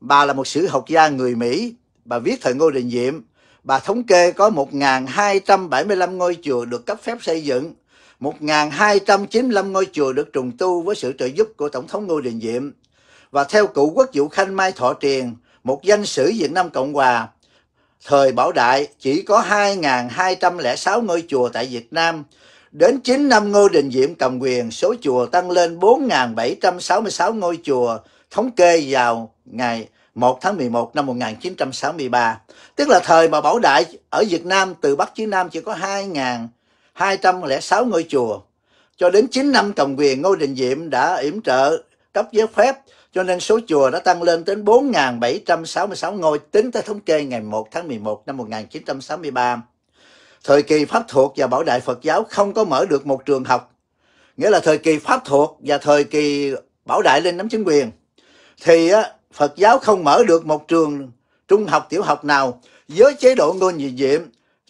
Bà là một sử học gia người Mỹ. Bà viết thời Ngô Đình Diệm bà thống kê có 1.275 ngôi chùa được cấp phép xây dựng 1.295 ngôi chùa được trùng tu với sự trợ giúp của Tổng thống Ngô Đình Diệm. Và theo cụ quốc vụ Khanh Mai Thọ Triền, một danh sử Việt Nam Cộng Hòa, thời Bảo Đại chỉ có 2.206 ngôi chùa tại Việt Nam. Đến 9 năm Ngô Đình Diệm cầm quyền, số chùa tăng lên 4.766 ngôi chùa, thống kê vào ngày 1 tháng 11 năm 1963. Tức là thời mà Bảo Đại ở Việt Nam, từ Bắc chí Nam chỉ có 2.206 ngôi chùa. Cho đến 9 năm cầm quyền, Ngô Đình Diệm đã yểm trợ cấp giấy phép, cho nên số chùa đã tăng lên đến 4.766 ngôi, tính tới thống kê ngày 1 tháng 11 năm 1963. Thời kỳ Pháp thuộc và Bảo Đại Phật giáo không có mở được một trường học. Nghĩa là thời kỳ Pháp thuộc và thời kỳ Bảo Đại lên nắm chính quyền. Thì Phật giáo không mở được một trường trung học tiểu học nào với chế độ Ngô nhị Diệm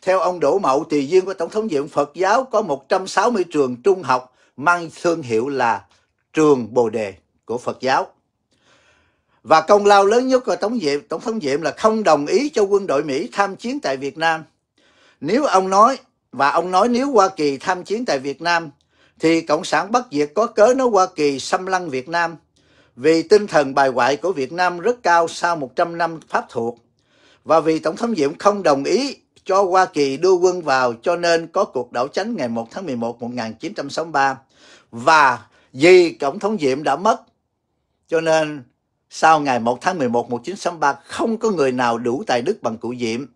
theo ông Đỗ Mậu, tùy viên của Tổng thống Diệm, Phật giáo có 160 trường trung học mang thương hiệu là trường Bồ Đề của Phật giáo. Và công lao lớn nhất của Tổng Diệm, Tổng thống Diệm là không đồng ý cho quân đội Mỹ tham chiến tại Việt Nam. Nếu ông nói, và ông nói nếu Hoa Kỳ tham chiến tại Việt Nam, thì Cộng sản Bắc Việt có cớ nói Hoa Kỳ xâm lăng Việt Nam vì tinh thần bài ngoại của Việt Nam rất cao sau 100 năm pháp thuộc. Và vì Tổng thống Diệm không đồng ý cho Hoa Kỳ đưa quân vào cho nên có cuộc đảo chánh ngày 1 tháng 11 1963 và vì Tổng thống Diệm đã mất, cho nên sau ngày 1 tháng 11 1963 không có người nào đủ tài đức bằng cụ Diệm.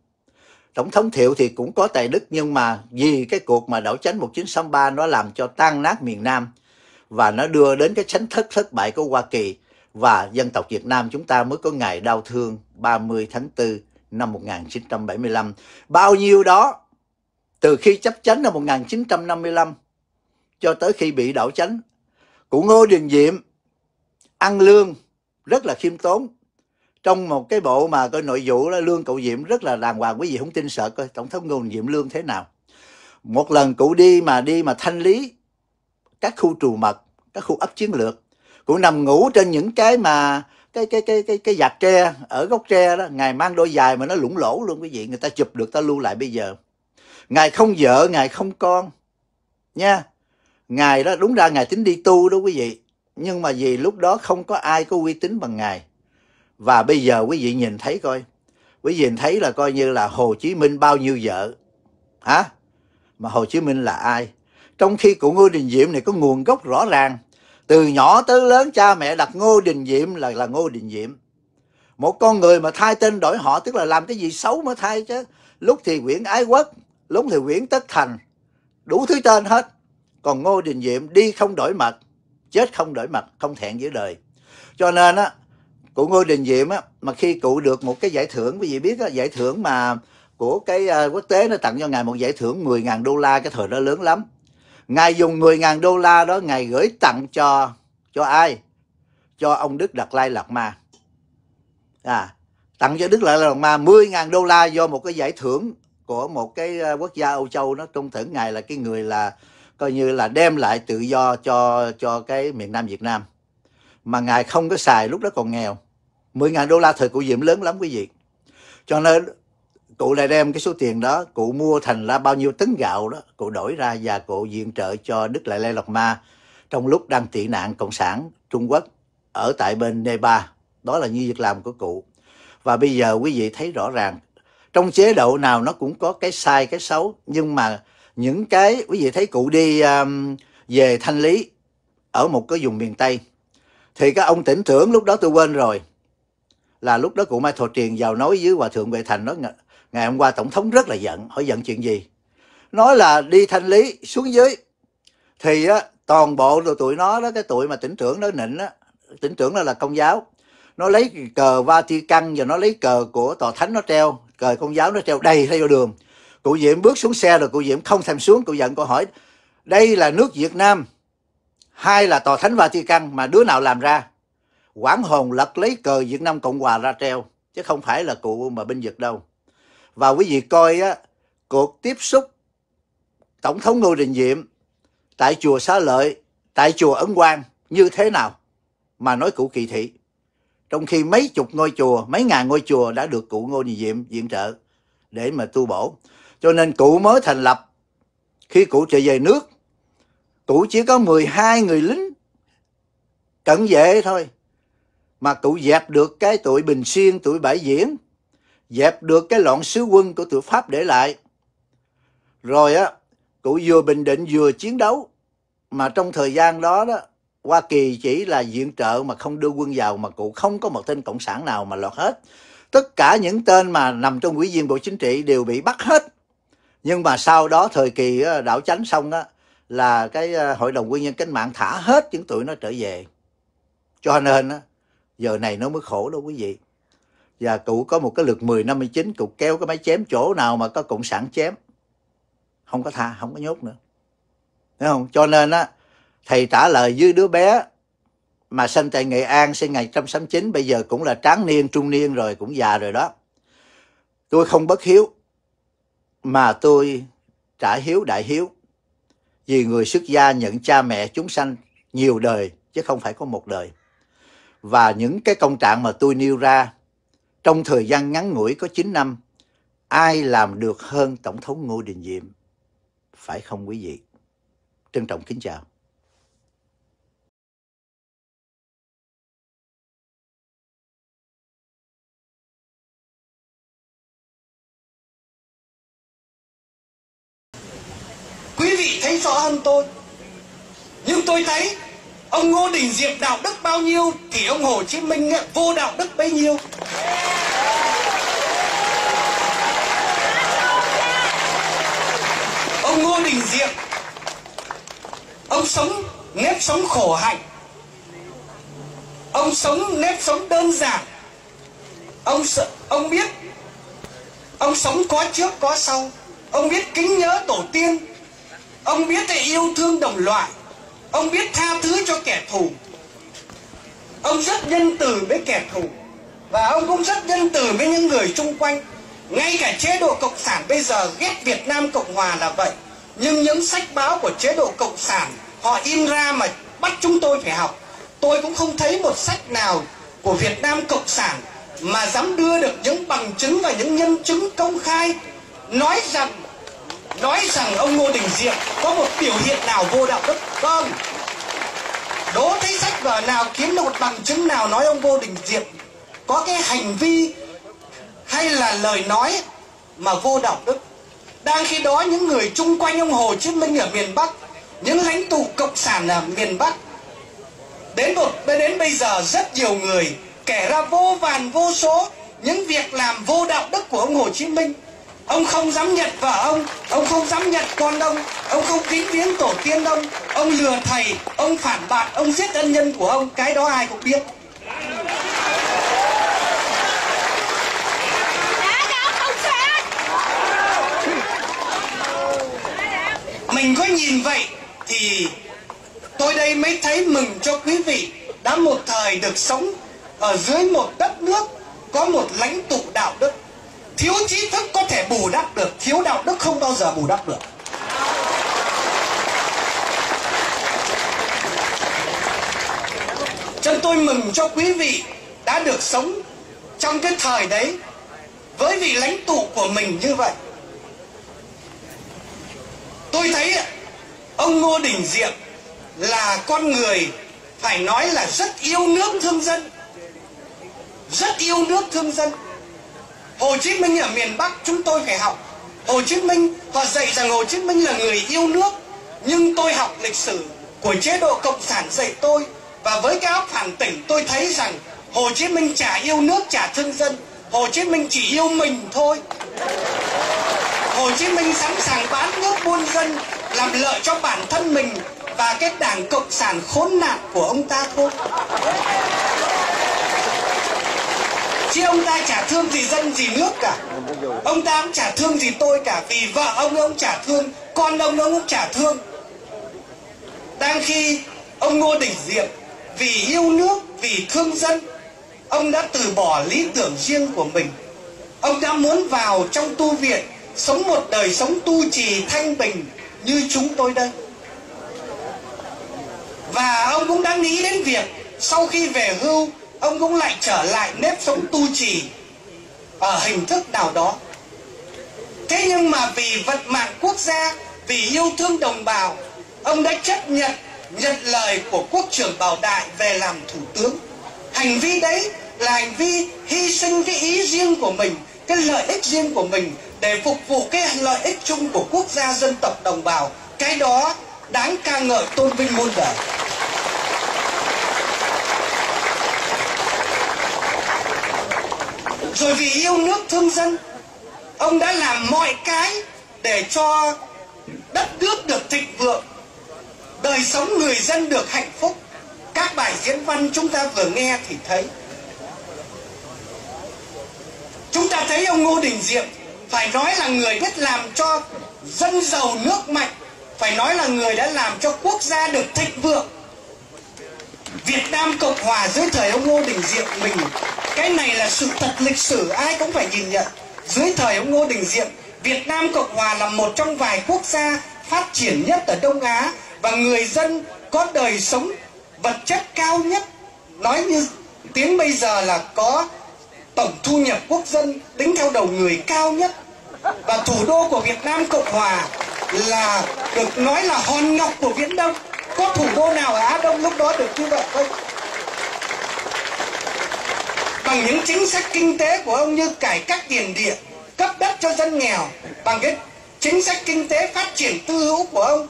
Tổng thống Thiệu thì cũng có tài đức nhưng mà vì cái cuộc mà đảo chánh 1963 nó làm cho tan nát miền Nam và nó đưa đến cái chánh thất thất bại của Hoa Kỳ và dân tộc Việt Nam chúng ta mới có ngày đau thương 30 tháng 4 năm 1975. Bao nhiêu đó, từ khi chấp chánh năm 1955 cho tới khi bị đảo chánh. của Ngô Đình Diệm ăn lương rất là khiêm tốn. trong một cái bộ mà coi nội vụ đó, lương cậu diệm rất là đàng hoàng quý vị không tin sợ coi tổng thống ngô đình diệm lương thế nào một lần cụ đi mà đi mà thanh lý các khu trù mật, các khu ấp chiến lược. Cũng nằm ngủ trên những cái mà, cái cái cái cái cái giạc tre ở gốc tre đó. Ngài mang đôi dài mà nó lủng lỗ luôn quý vị, người ta chụp được, ta lưu lại bây giờ. Ngài không vợ, ngài không con, nha. Ngài đó, đúng ra ngài tính đi tu đó quý vị. Nhưng mà vì lúc đó không có ai có uy tín bằng ngài. Và bây giờ quý vị nhìn thấy coi. Quý vị nhìn thấy là coi như là hồ chí minh bao nhiêu vợ? Hả? Mà hồ chí minh là ai? Trong khi cụ ngô đình diệm này có nguồn gốc rõ ràng. Từ nhỏ tới lớn cha mẹ đặt ngô đình diệm là là ngô đình diệm. Một con người mà thay tên đổi họ tức là làm cái gì xấu mới thay chứ. Lúc thì nguyễn ái quốc lúc thì nguyễn tất thành. Đủ thứ tên hết. Còn ngô đình diệm đi không đổi mặt chết không đổi mặt không thẹn giữa đời. Cho nên á cụ ngô đình diệm á mà khi cụ được một cái giải thưởng quý vị biết á giải thưởng mà của cái uh, quốc tế nó tặng cho ngài một giải thưởng 10.000 đô la cái thời đó lớn lắm ngài dùng 10.000 đô la đó ngài gửi tặng cho cho ai? Cho ông Đức Đạt Lai Lạt Ma. À tặng cho Đức Đạt Lai Lạt Ma 10.000 đô la do một cái giải thưởng của một cái ờ, quốc gia Âu Châu nó tôn thưởng ngài là cái người là, coi như là đem lại tự do cho cho cái miền Nam Việt Nam. Mà ngài không có xài lúc đó còn nghèo. 10.000 đô la thời cụ Diệm lớn lắm quý vị. Cho nên cụ lại đem cái số tiền đó cụ mua thành ra bao nhiêu tấn gạo đó cụ đổi ra và cụ viện trợ cho Đức Lại Lê Lộc Ma. Trong lúc đang tị nạn cộng sản Trung Quốc ở tại bên Nepal đó là như việc làm của cụ. Và bây giờ quý vị thấy rõ ràng trong chế độ nào nó cũng có cái sai cái xấu nhưng mà những cái quý vị thấy cụ đi um, về thanh lý ở một cái vùng miền tây thì các ông tỉnh trưởng lúc đó tôi quên rồi là lúc đó cụ mai thọ truyền vào nói với hòa thượng vệ thành nói ngày hôm qua tổng thống rất là giận. Hỏi giận chuyện gì? Nói là đi thanh lý xuống dưới. Thì á, toàn bộ rồi tụi nó đó, cái tụi mà tỉnh trưởng nó nịnh á, tỉnh trưởng đó là công giáo. Nó lấy cờ Vatican và nó lấy cờ của tòa thánh nó treo. Cờ công giáo nó treo đầy theo đường. Cụ diệm bước xuống xe rồi cụ diệm không thèm xuống. Cụ giận, cụ hỏi, đây là nước việt nam hay là tòa thánh vatican mà đứa nào làm ra? Quảng hồn lật lấy cờ việt nam cộng hòa ra treo, chứ không phải là cụ mà binh vực đâu và quý vị coi á, cuộc tiếp xúc tổng thống ngô đình diệm tại chùa xá lợi, tại chùa ấn quang như thế nào mà nói cụ kỳ thị. Trong khi mấy chục ngôi chùa, mấy ngàn ngôi chùa đã được cụ ngô đình diệm viện trợ để mà tu bổ. Cho nên cụ mới thành lập khi cụ trở về nước, cụ chỉ có 12 người lính cận vệ thôi, mà cụ dẹp được cái tuổi bình xuyên, tuổi bãi diễn dẹp được cái loạn sứ quân của tụi Pháp để lại. Rồi á, cụ vừa bình định vừa chiến đấu. Mà trong thời gian đó đó, Hoa Kỳ chỉ là viện trợ mà không đưa quân vào mà cụ không có một tên cộng sản nào mà lọt hết. Tất cả những tên mà nằm trong quỹ viên Bộ Chính trị đều bị bắt hết. Nhưng mà sau đó thời kỳ ờ, đảo chánh xong á, là cái ờ, hội đồng quân nhân cách mạng thả hết những tụi nó trở về. Cho nên á, giờ này nó mới khổ đâu quý vị và cụ có một cái lượt 10 59 cụ kéo cái máy chém chỗ nào mà có cộng sản chém. Không có tha, không có nhốt nữa. Thấy không? Cho nên á, thầy trả lời với đứa bé mà sinh tại Nghệ An sinh ngày 1969 bây giờ cũng là tráng niên, trung niên rồi, cũng già rồi đó. Tôi không bất hiếu, mà tôi trả hiếu đại hiếu. Vì người xuất gia nhận cha mẹ chúng sanh nhiều đời, chứ không phải có một đời. Và những cái công trạng mà tôi nêu ra trong thời gian ngắn ngủi có 9 năm, ai làm được hơn Tổng thống Ngô Đình Diệm? Phải không quý vị? Trân trọng kính chào. Quý vị thấy rõ hơn tôi. Nhưng tôi thấy ông Ngô Đình Diệm đạo đức bao nhiêu? Thì ông Hồ Chí Minh vô đạo đức bấy nhiêu. Ông Ngô Đình Diệm Ông sống nếp sống khổ hạnh. Ông sống nếp sống đơn giản. Ông ông biết, Ông sống có trước, có sau. Ông biết kính nhớ tổ tiên. Ông biết để yêu thương đồng loại. Ông biết tha thứ cho kẻ thù. Ông rất nhân từ với kẻ thù. Và ông cũng rất nhân từ với những người chung quanh. Ngay cả chế độ cộng sản bây giờ ghét việt nam cộng hòa là vậy. Nhưng những sách báo của chế độ cộng sản, họ in ra mà bắt chúng tôi phải học. Tôi cũng không thấy một sách nào của việt nam cộng sản mà dám đưa được những bằng chứng và những nhân chứng công khai nói rằng nói rằng ông ngô đình diệm có một biểu hiện nào vô đạo đức không? Đố thấy sách vở nào kiếm được một bằng chứng nào nói ông ngô đình diệm có cái hành vi hay là lời nói mà vô đạo đức? Đang khi đó những người chung quanh ông hồ chí minh ở miền bắc, những lãnh tụ cộng sản ở miền bắc, đến một đến bây giờ rất nhiều người kể ra vô vàn vô số những việc làm vô đạo đức của ông hồ chí minh ông không dám nhận vợ ông ông không dám nhận con ông ông không kính viếng tổ tiên ông. Ông lừa thầy, ông phản bạn ông giết ân nhân của ông. Cái đó ai cũng biết. Mình có nhìn vậy thì tôi đây mới thấy mừng cho quý vị đã một thời được sống ở dưới một đất nước có một lãnh tụ đạo đức thiếu trí thức có thể bù đắp được, thiếu đạo đức không bao giờ bù đắp được. Chân tôi mừng cho quý vị đã được sống trong cái thời đấy với vị lãnh tụ của mình như vậy. Tôi thấy ông ngô đình diệm là con người phải nói là rất yêu nước thương dân, rất yêu nước thương dân hồ chí minh ở miền bắc chúng tôi phải học. Hồ chí minh, họ dạy rằng hồ chí minh là người yêu nước, nhưng tôi học lịch sử của chế độ cộng sản dạy tôi. Và với cái óc phản tỉnh, tôi thấy rằng hồ chí minh chả yêu nước, chả thương dân. Hồ chí minh chỉ yêu mình thôi. Hồ chí minh sẵn sàng bán nước buôn dân, làm lợi cho bản thân mình và cái đảng cộng sản khốn nạn của ông ta thôi chứ ông ta chả thương gì dân, gì nước cả. Ông ta cũng chả thương gì tôi cả, vì vợ ông ông chả thương, con ông ông cũng chả thương. Đang khi ông ngô đình diệm vì yêu nước, vì thương dân, ông đã từ bỏ lý tưởng riêng của mình. Ông đã muốn vào trong tu viện, sống một đời sống tu trì thanh bình như chúng tôi đây. Và ông cũng đã nghĩ đến việc sau khi về hưu ông cũng lại trở lại nếp sống tu trì ở hình thức nào đó. Thế nhưng mà vì vận mạng quốc gia, vì yêu thương đồng bào, ông đã chấp nhận nhận lời của quốc trưởng bảo đại về làm thủ tướng. Hành vi đấy là hành vi hy sinh cái ý riêng của mình, cái lợi ích riêng của mình để phục vụ cái lợi ích chung của quốc gia, dân tộc, đồng bào. Cái đó đáng ca ngợi tôn vinh muôn đời. Rồi vì yêu nước thương dân, ông đã làm mọi cái để cho đất nước được thịnh vượng, đời sống người dân được hạnh phúc. Các bài diễn văn chúng ta vừa nghe thì thấy. Chúng ta thấy ông ngô đình diệm phải nói là người biết làm cho dân giàu nước mạnh, phải nói là người đã làm cho quốc gia được thịnh vượng. Việt Nam Cộng Hòa dưới thời ông Ngô Đình Diệm mình. Cái này là sự thật lịch sử, ai cũng phải nhìn nhận. Dưới thời ông Ngô Đình Diệm, Việt Nam Cộng Hòa là một trong vài quốc gia phát triển nhất ở Đông Á và người dân có đời sống vật chất cao nhất. Nói như tiếng bây giờ là có tổng thu nhập quốc dân tính theo đầu người cao nhất. Và thủ đô của Việt Nam Cộng Hòa là được nói là hòn ngọc của Viễn Đông có thủ đô nào ở Á Đông lúc đó được như vậy không? Bằng những chính sách kinh tế của ông như cải cách tiền điện cấp đất cho dân nghèo, bằng cái chính sách kinh tế phát triển tư hữu của ông,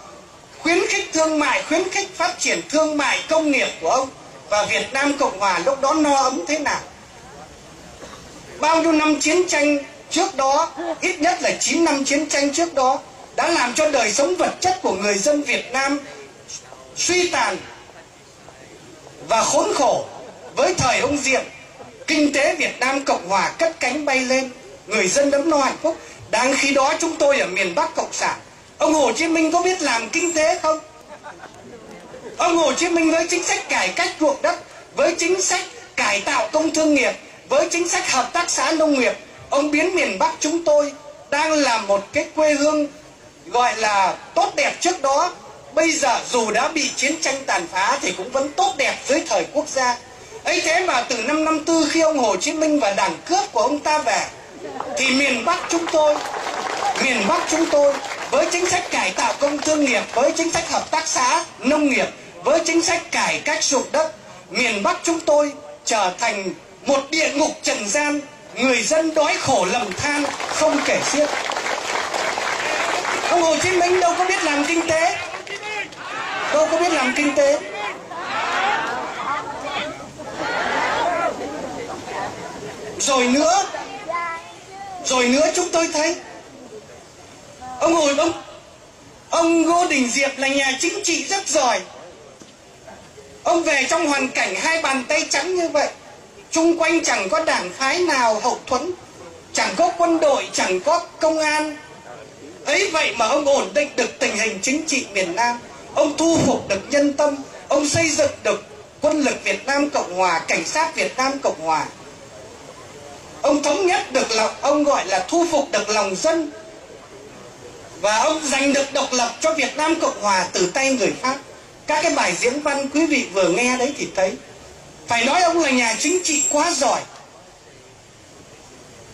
khuyến khích thương mại, khuyến khích phát triển thương mại công nghiệp của ông, và Việt Nam Cộng Hòa lúc đó no ấm thế nào? Bao nhiêu năm chiến tranh trước đó, ít nhất là 9 năm chiến tranh trước đó, đã làm cho đời sống vật chất của người dân Việt Nam suy tàn và khốn khổ với thời ông Diệm, kinh tế Việt Nam Cộng Hòa cất cánh bay lên, người dân đấm no hạnh phúc. Đang khi đó chúng tôi ở miền Bắc Cộng sản, ông Hồ Chí Minh có biết làm kinh tế không? Ông Hồ Chí Minh với chính sách cải cách ruộng đất, với chính sách cải tạo công thương nghiệp, với chính sách hợp tác xã nông nghiệp, ông biến miền bắc chúng tôi đang là một cái quê hương gọi là tốt đẹp trước đó bây giờ dù đã bị chiến tranh tàn phá thì cũng vẫn tốt đẹp dưới thời quốc gia. Ấy thế mà từ năm năm tư khi ông Hồ Chí Minh và đảng cướp của ông ta về, thì miền Bắc chúng tôi, miền Bắc chúng tôi với chính sách cải tạo công thương nghiệp, với chính sách hợp tác xã, nông nghiệp, với chính sách cải cách ruộng đất, miền Bắc chúng tôi trở thành một địa ngục trần gian, người dân đói khổ lầm than, không kể xiết. Ông Hồ Chí Minh đâu có biết làm kinh tế đâu có biết làm kinh tế. Rồi nữa. Rồi nữa chúng tôi thấy. Ông hồi, ông ông ngô đình diệp là nhà chính trị rất giỏi. Ông về trong hoàn cảnh hai bàn tay trắng như vậy. Chung quanh chẳng có đảng phái nào hậu thuẫn. Chẳng có quân đội, chẳng có công an. Ấy vậy mà ông ổn định được tình hình chính trị miền nam ông thu phục được nhân tâm, ông xây dựng được quân lực việt nam cộng hòa, cảnh sát việt nam cộng hòa. Ông thống nhất được lòng, ông gọi là thu phục được lòng dân. Và ông giành được độc lập cho Việt Nam Cộng Hòa từ tay người Pháp. Các cái bài diễn văn quý vị vừa nghe đấy thì thấy. Phải nói ông là nhà chính trị quá giỏi.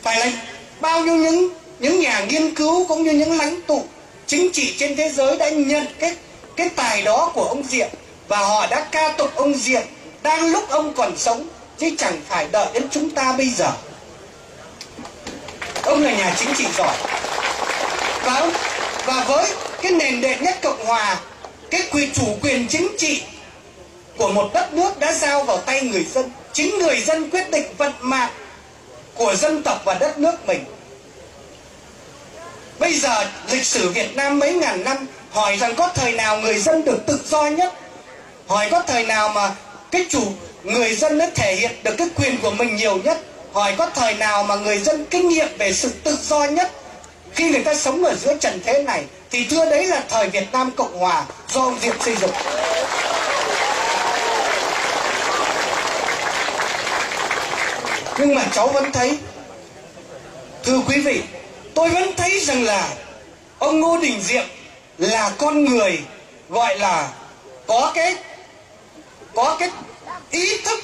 Phải là bao nhiêu những những nhà nghiên cứu cũng như những lãnh tụ chính trị trên thế giới đã nhận cái cái tài đó của ông Diệm, và họ đã ca tụng ông Diệm đang lúc ông còn sống, chứ chẳng phải đợi đến chúng ta bây giờ. Ông là nhà chính trị giỏi. Và ông, và với cái nền đệ nhất cộng hòa, cái quyền chủ quyền chính trị của một đất nước đã giao vào tay người dân, chính người dân quyết định vận mạng của dân tộc và đất nước mình. Bây giờ lịch sử việt nam mấy ngàn năm hỏi rằng có thời nào người dân được tự do nhất? Hỏi có thời nào mà cái chủ, người dân nó thể hiện được cái quyền của mình nhiều nhất? Hỏi có thời nào mà người dân kinh nghiệm về sự tự do nhất? Khi người ta sống ở giữa trần thế này, thì thưa đấy là thời Việt Nam Cộng Hòa do ông Diệm xây dựng. Nhưng mà cháu vẫn thấy, thưa quý vị, tôi vẫn thấy rằng là ông Ngô Đình Diệm là con người, gọi là có cái có cái ý thức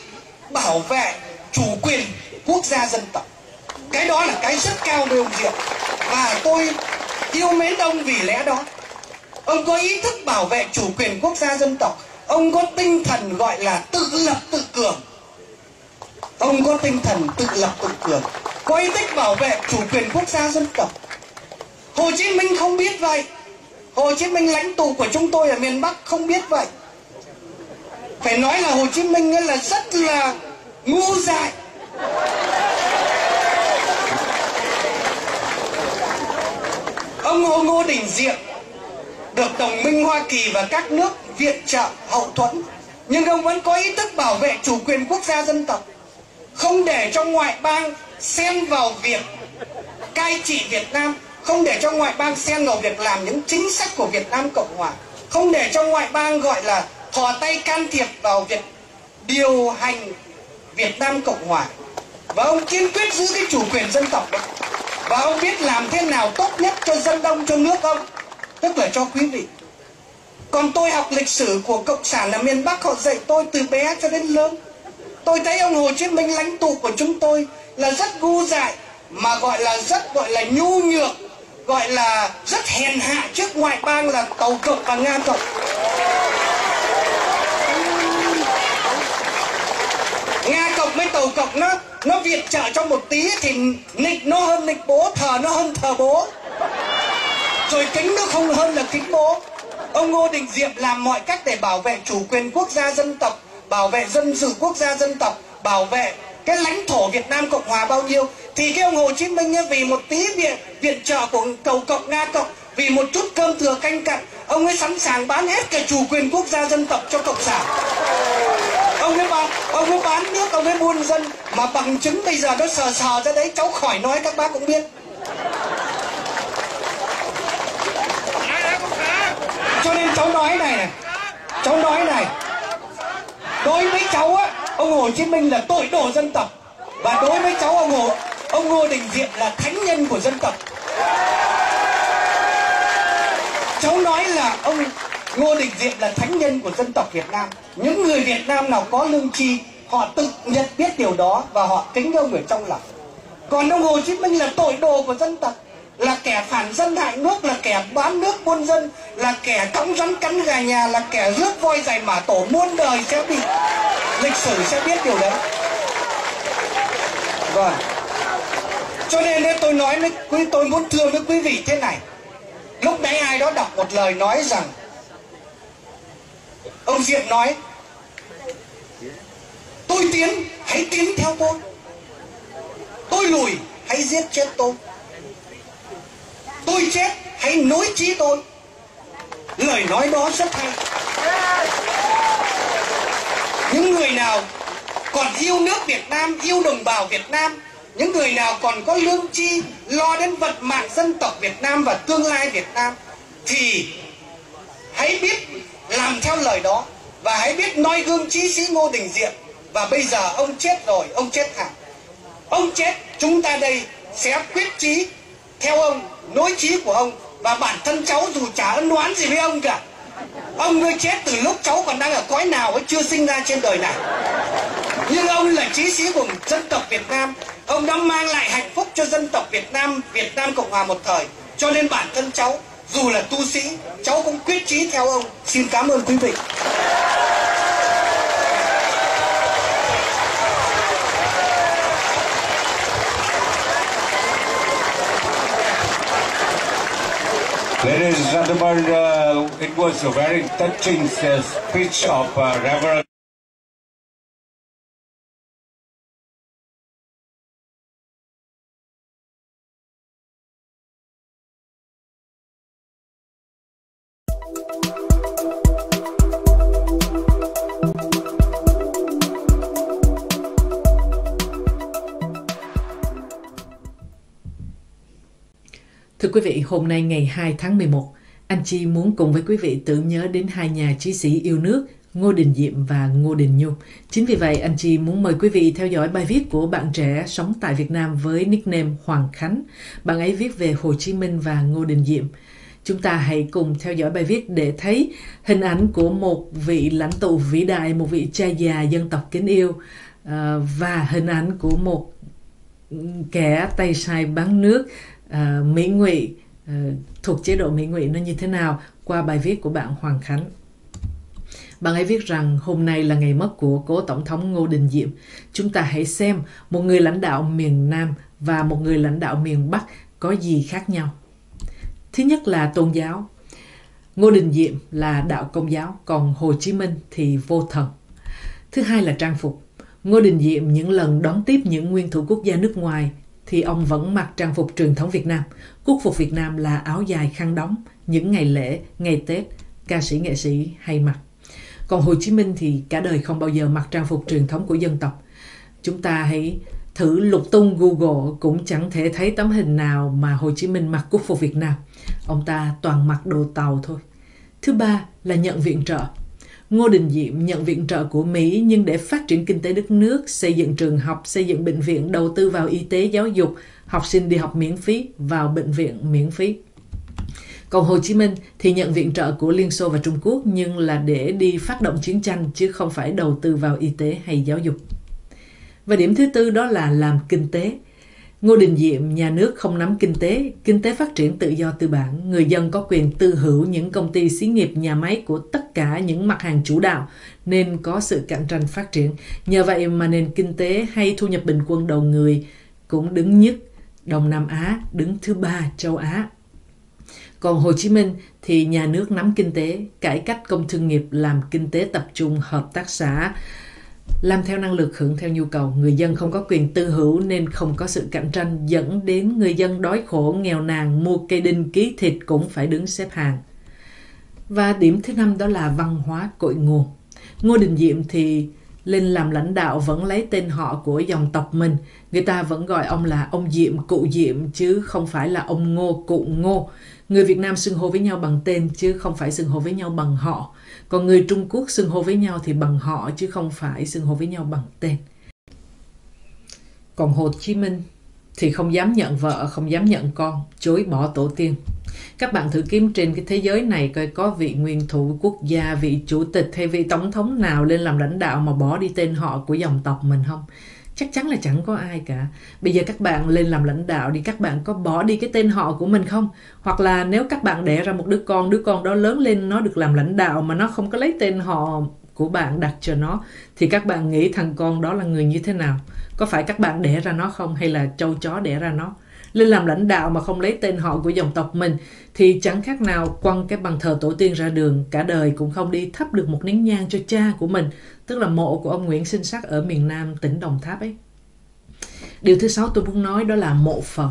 bảo vệ chủ quyền quốc gia dân tộc. Cái đó là cái rất cao với ông diệm và tôi yêu mến ông vì lẽ đó. Ông có ý thức bảo vệ chủ quyền quốc gia dân tộc. Ông có tinh thần gọi là tự lập tự cường. Ông có tinh thần tự lập tự cường. Có ý thức bảo vệ chủ quyền quốc gia dân tộc. Hồ chí minh không biết vậy hồ chí minh lãnh tụ của chúng tôi ở miền bắc không biết vậy. Phải nói là hồ chí minh là rất là ngu dại. Ông Ngô Ngô Đình Diệm được đồng minh Hoa Kỳ và các nước viện trợ hậu thuẫn, nhưng ông vẫn có ý thức bảo vệ chủ quyền quốc gia dân tộc, không để cho ngoại bang xen vào việc cai trị Việt Nam không để cho ngoại bang xen vào việc làm những chính sách của Việt Nam Cộng Hòa. Không để cho ngoại bang gọi là thò tay can thiệp vào việc điều hành Việt Nam Cộng Hòa. Và ông kiên quyết giữ cái chủ quyền dân tộc đó. Và ông biết làm thế nào tốt nhất cho dân đông cho nước ông, tức là cho quý vị. Còn tôi học lịch sử của cộng sản ở miền bắc, họ dạy tôi từ bé cho đến lớn. Tôi thấy ông hồ chí minh lãnh tụ của chúng tôi là rất ngu dại, mà gọi là rất gọi là nhu nhược gọi là rất hèn hạ trước ngoại bang là tàu cộng và nga cộng nga cộng với tàu cộng nó nó viện trợ cho một tí thì nịch nó hơn nịch bố, thờ nó hơn thờ bố. Rồi kính nó không hơn là kính bố. Ông ngô đình diệm làm mọi cách để bảo vệ chủ quyền quốc gia dân tộc, bảo vệ dân sự quốc gia dân tộc, bảo vệ cái lãnh thổ Việt Nam Cộng Hòa bao nhiêu? Thì cái ông Hồ Chí Minh ấy, vì một tí viện viện trợ của cầu cộng Nga cộng vì một chút cơm thừa canh cặn ông ấy sẵn sàng bán hết cả chủ quyền quốc gia dân tộc cho cộng sản. Ông ấy bán ông ấy bán nước ông ấy buôn dân. Mà bằng chứng bây giờ nó sờ sờ ra đấy cháu khỏi nói các bác cũng biết. Cho nên cháu nói này này cháu nói này đối với cháu á ông hồ chí minh là tội đồ dân tộc. Và đối với cháu ông Hồ, ông Ngô Đình Diệm là thánh nhân của dân tộc. Cháu nói là ông Ngô Đình Diệm là thánh nhân của dân tộc Việt Nam. Những người Việt Nam nào có lương tri, họ tự nhận biết điều đó và họ kính ông ở trong lòng. Còn ông Hồ Chí Minh là tội đồ của dân tộc là kẻ phản dân hại nước, là kẻ bán nước buôn dân, là kẻ cõng rắn cắn gà nhà, là kẻ rước voi giày mã tổ muôn đời sẽ bị lịch sử sẽ biết điều đấy. Vâng. Cho nên đấy, tôi nói với quý, tôi muốn thưa với quý vị thế này. Lúc nãy ai đó đọc một lời nói rằng, ông Diệm nói, tôi tiến, hãy tiến theo tôi. Tôi lùi, hãy giết chết tôi tôi chết, hãy nối trí tôi. Lời nói đó rất hay. Những người nào còn yêu nước Việt Nam, yêu đồng bào Việt Nam, những người nào còn có lương chi lo đến vật mạng dân tộc Việt Nam và tương lai Việt Nam, thì hãy biết làm theo lời đó và hãy biết noi gương chí sĩ Ngô Đình Diệm. Và bây giờ ông chết rồi, ông chết hẳn ông chết, chúng ta đây sẽ quyết chí theo ông nối chí của ông và bản thân cháu dù chả ân oán gì với ông cả ông nuôi chết từ lúc cháu còn đang ở cõi nào ấy chưa sinh ra trên đời này. Nhưng ông là chí sĩ của dân tộc Việt Nam. Ông đã mang lại hạnh phúc cho dân tộc Việt Nam Việt Nam Cộng Hòa một thời. Cho nên bản thân cháu, dù là tu sĩ, cháu cũng quyết chí theo ông. Xin cảm ơn quý vị. Ladies and gentlemen, uh, it was a very touching uh, speech of uh, Reverend. Quý vị, hôm nay ngày 2 tháng 11, anh Chi muốn cùng với quý vị tưởng nhớ đến hai nhà trí sĩ yêu nước Ngô Đình Diệm và Ngô Đình Nhung. Chính vì vậy, anh Chi muốn mời quý vị theo dõi bài viết của bạn trẻ sống tại Việt Nam với nickname Hoàng Khánh. Bạn ấy viết về Hồ Chí Minh và Ngô Đình Diệm. Chúng ta hãy cùng theo dõi bài viết để thấy hình ảnh của một vị lãnh tụ vĩ đại, một vị cha già dân tộc kính yêu ờ, và hình ảnh của một kẻ tay sai bán nước uh, Mỹ Ngụy uh, thuộc chế độ Mỹ Ngụy nó như thế nào qua bài viết của bạn Hoàng Khánh. Bạn ấy viết rằng hôm nay là ngày mất của cố Tổng thống Ngô Đình Diệm. Chúng ta hãy xem một người lãnh đạo miền Nam và một người lãnh đạo miền Bắc có gì khác nhau. Thứ nhất là tôn giáo. Ngô Đình Diệm là đạo công giáo, còn Hồ Chí Minh thì vô thần. Thứ hai là trang phục. Ngô Đình Diệm những lần đón tiếp những nguyên thủ quốc gia nước ngoài thì ông vẫn mặc trang phục truyền thống Việt Nam. Quốc phục Việt Nam là áo dài khăn đóng, những ngày lễ, ngày Tết, ca sĩ nghệ sĩ hay mặc. Còn Hồ Chí Minh thì cả đời không bao giờ mặc trang phục truyền thống của dân tộc. Chúng ta hãy thử lục tung Google cũng chẳng thể thấy tấm hình nào mà Hồ Chí Minh mặc quốc phục Việt Nam. Ông ta toàn mặc đồ tàu thôi. Thứ ba là nhận viện trợ. Ngô Đình Diệm nhận viện trợ của Mỹ nhưng để phát triển kinh tế đất nước, xây dựng trường học, xây dựng bệnh viện, đầu tư vào y tế, giáo dục, học sinh đi học miễn phí, vào bệnh viện miễn phí. Còn Hồ Chí Minh thì nhận viện trợ của Liên Xô và Trung Quốc nhưng là để đi phát động chiến tranh chứ không phải đầu tư vào y tế hay giáo dục. Và điểm thứ tư đó là làm kinh tế. Ngô Đình Diệm, nhà nước không nắm kinh tế, kinh tế phát triển tự do tư bản, người dân có quyền tư hữu những công ty xí nghiệp nhà máy của tất cả những mặt hàng chủ đạo nên có sự cạnh tranh phát triển. Nhờ vậy mà nền kinh tế hay thu nhập bình quân đầu người cũng đứng nhất Đông Nam Á, đứng thứ ba châu Á. Còn Hồ Chí Minh thì nhà nước nắm kinh tế, cải cách công thương nghiệp, làm kinh tế tập trung, hợp tác xã, làm theo năng lực, hưởng theo nhu cầu. Người dân không có quyền tư hữu nên không có sự cạnh tranh dẫn đến người dân đói khổ, nghèo nàn, mua cây đinh, ký thịt cũng phải đứng xếp hàng. Và điểm thứ năm đó là văn hóa cội nguồn. Ngô đình diệm thì lên làm lãnh đạo vẫn lấy tên họ của dòng tộc mình. Người ta vẫn gọi ông là ông diệm, cụ diệm, chứ không phải là ông ngô, cụ ngô. Người việt nam xưng hô với nhau bằng tên, chứ không phải xưng hô với nhau bằng họ còn người Trung Quốc xưng hô với nhau thì bằng họ chứ không phải xưng hô với nhau bằng tên. Còn Hồ Chí Minh thì không dám nhận vợ, không dám nhận con, chối bỏ tổ tiên. Các bạn thử kiếm trên cái thế giới này coi có vị nguyên thủ quốc gia, vị chủ tịch hay vị tổng thống nào lên làm lãnh đạo mà bỏ đi tên họ của dòng tộc mình không? Chắc chắn là chẳng có ai cả. Bây giờ các bạn lên làm lãnh đạo đi, các bạn có bỏ đi cái tên họ của mình không? Hoặc là nếu các bạn đẻ ra một đứa con, đứa con đó lớn lên nó được làm lãnh đạo mà nó không có lấy tên họ của bạn đặt cho nó thì các bạn nghĩ thằng con đó là người như thế nào? Có phải các bạn đẻ ra nó không hay là châu chó đẻ ra nó? Lên làm lãnh đạo mà không lấy tên họ của dòng tộc mình, thì chẳng khác nào quăng cái bằng thờ tổ tiên ra đường, cả đời cũng không đi thắp được một nén nhang cho cha của mình, tức là mộ của ông Nguyễn Sinh Sắc ở miền Nam, tỉnh Đồng Tháp ấy điều thứ sáu tôi muốn nói đó là mộ phần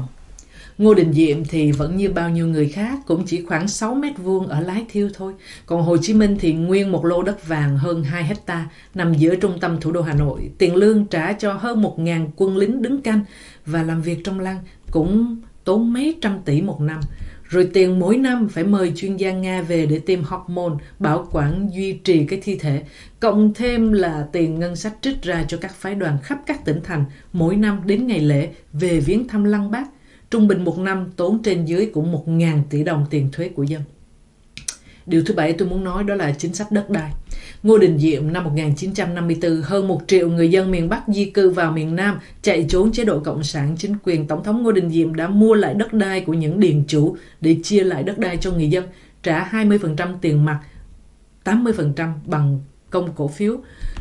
Ngô Đình Diệm thì vẫn như bao nhiêu người khác, cũng chỉ khoảng 6 mét vuông ở Lái Thiêu thôi. Còn Hồ Chí Minh thì nguyên một lô đất vàng hơn 2 hecta, nằm giữa trung tâm thủ đô Hà Nội. Tiền lương trả cho hơn 1.000 quân lính đứng canh và làm việc trong lăng cũng tốn mấy trăm tỷ một năm. Rồi tiền mỗi năm phải mời chuyên gia Nga về để tiêm hormone, bảo quản duy trì cái thi thể. Cộng thêm là tiền ngân sách trích ra cho các phái đoàn khắp các tỉnh thành mỗi năm đến ngày lễ về viếng thăm lăng bác. Trung bình một năm tốn trên dưới cũng 1.000 tỷ đồng tiền thuế của dân. Điều thứ bảy tôi muốn nói đó là chính sách đất đai. Ngô Đình Diệm năm 1954, hơn một triệu người dân miền Bắc di cư vào miền Nam chạy trốn chế độ Cộng sản chính quyền. Tổng thống Ngô Đình Diệm đã mua lại đất đai của những điền chủ để chia lại đất đai cho người dân, trả 20% tiền mặt, 80% bằng công cổ phiếu.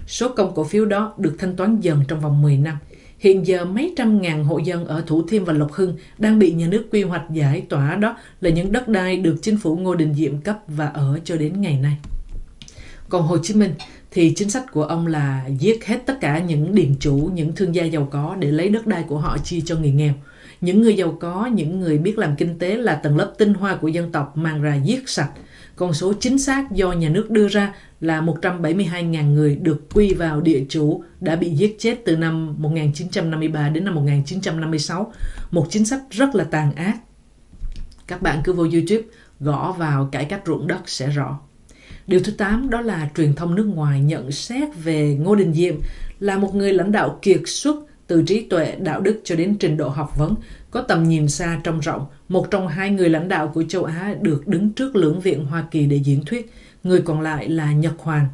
Số công cổ phiếu đó được thanh toán dần trong vòng 10 năm. Hiện giờ mấy trăm ngàn hộ dân ở Thủ Thiêm và Lộc Hưng đang bị nhà nước quy hoạch giải tỏa đó là những đất đai được chính phủ Ngô Đình Diệm cấp và ở cho đến ngày nay. Còn Hồ Chí Minh thì chính sách của ông là giết hết tất cả những điền chủ, những thương gia giàu có để lấy đất đai của họ chi cho người nghèo. Những người giàu có, những người biết làm kinh tế là tầng lớp tinh hoa của dân tộc mang ra giết sạch. Con số chính xác do nhà nước đưa ra là 172.000 người được quy vào địa chủ đã bị giết chết từ năm 1953 đến năm 1956. Một chính sách rất là tàn ác. Các bạn cứ vô YouTube gõ vào cải cách ruộng đất sẽ rõ. Điều thứ 8 đó là truyền thông nước ngoài nhận xét về Ngô Đình Diệm là một người lãnh đạo kiệt xuất từ trí tuệ, đạo đức cho đến trình độ học vấn, có tầm nhìn xa trông rộng, một trong hai người lãnh đạo của châu Á được đứng trước lưỡng viện Hoa Kỳ để diễn thuyết, người còn lại là Nhật Hoàng.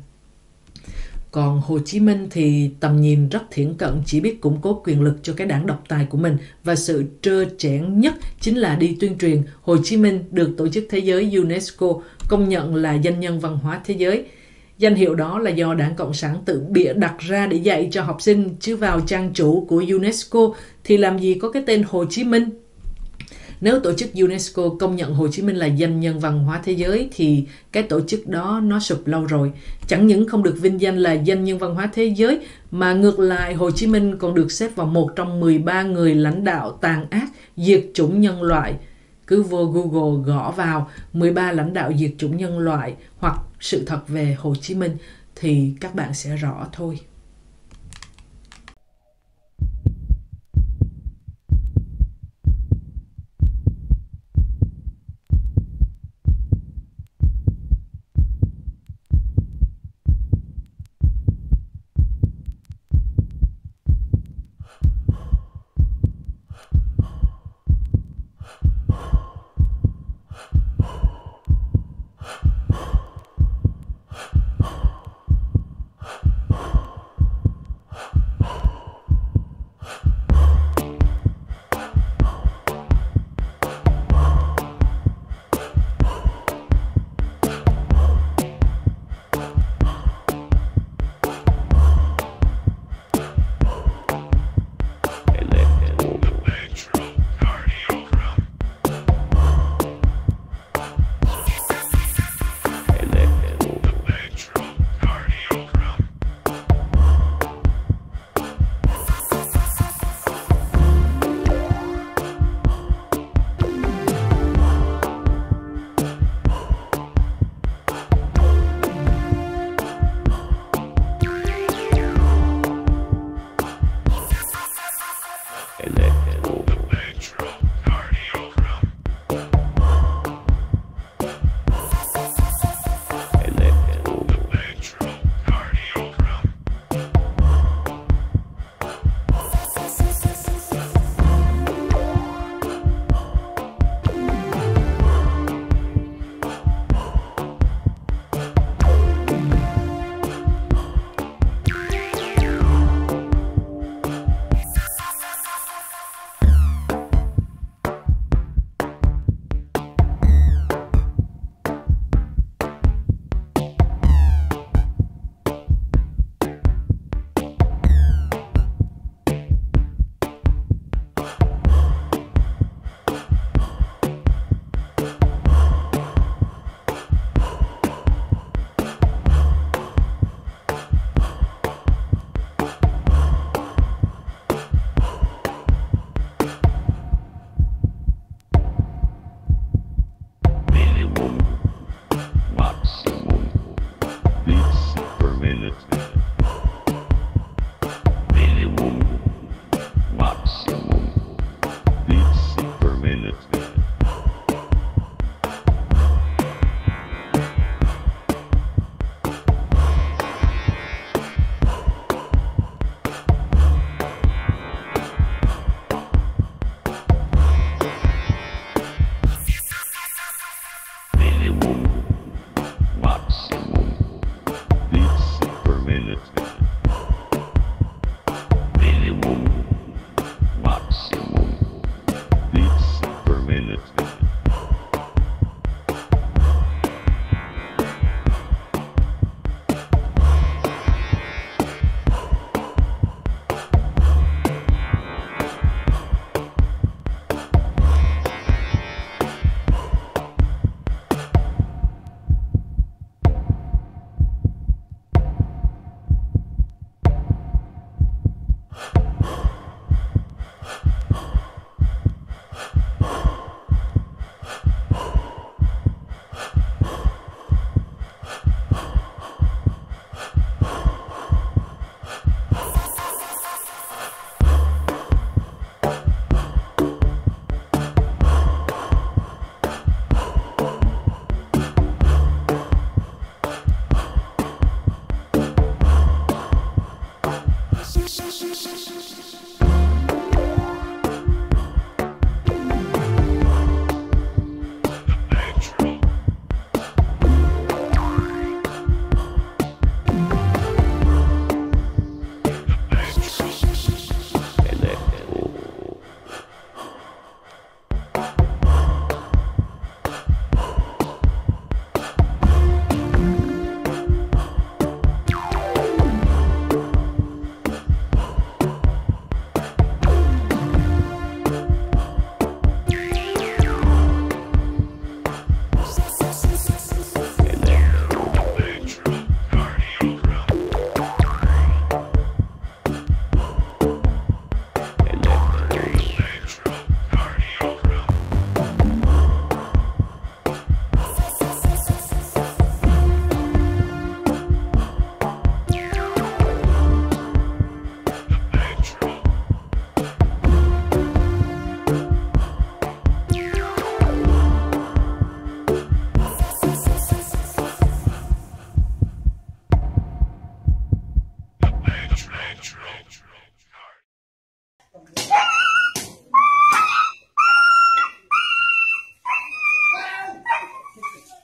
Còn Hồ Chí Minh thì tầm nhìn rất thiển cận, chỉ biết củng cố quyền lực cho cái đảng độc tài của mình và sự trơ trẽn nhất chính là đi tuyên truyền Hồ Chí Minh được Tổ chức Thế giới UNESCO công nhận là danh nhân văn hóa thế giới. Danh hiệu đó là do Đảng Cộng sản tự bịa đặt ra để dạy cho học sinh, chứ vào trang chủ của UNESCO thì làm gì có cái tên Hồ Chí Minh nếu tổ chức UNESCO công nhận Hồ Chí Minh là danh nhân văn hóa thế giới, thì cái tổ chức đó nó sụp lâu rồi. Chẳng những không được vinh danh là danh nhân văn hóa thế giới, mà ngược lại Hồ Chí Minh còn được xếp vào một trong 13 người lãnh đạo tàn ác, diệt chủng nhân loại. Cứ vô Google gõ vào 13 lãnh đạo diệt chủng nhân loại hoặc sự thật về Hồ Chí Minh, thì các bạn sẽ rõ thôi.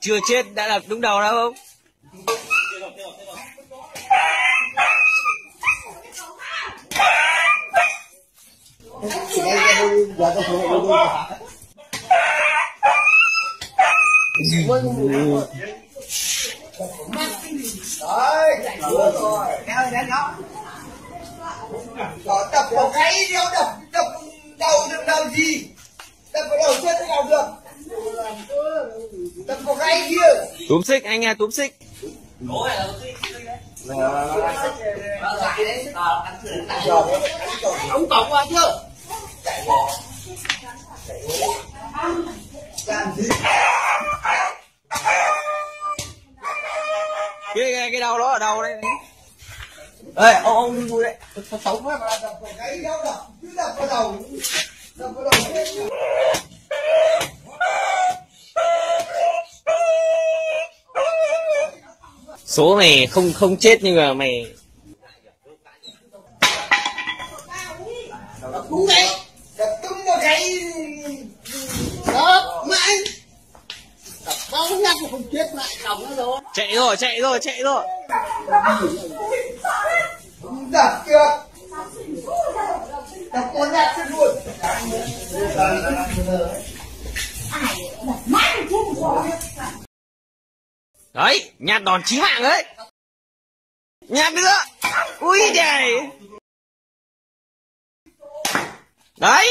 Chưa chết đã đập đúng đầu đâu. Không Đấy, rồi rồi, kéo đến đó. Rồi đập vào cái đeo đập, đập đầu đập đầu gì? Đập vào đầu chết thế nào được? Đập vào cái kia túm xích anh à túm xích Ông cổng qua chưa? Cái cái, cái đầu đó ở đầu đây Ê, ông ông đi vui đấy Sống mà đập cái đeo đập, cứ đập vào đầu. Đập vào đầu số mày không không chết nhưng mà mày Đập đúng đấy. Đập đúng vào cái đó mãi. Đập bao nhát mà không chết lại cổng nó rồi. chạy rồi chạy rồi chạy rồi Đập chưa? Đập con nhát chết luôn đấy, nhà đòn chí mạng đấy. Nhà đứa ui trời đấy.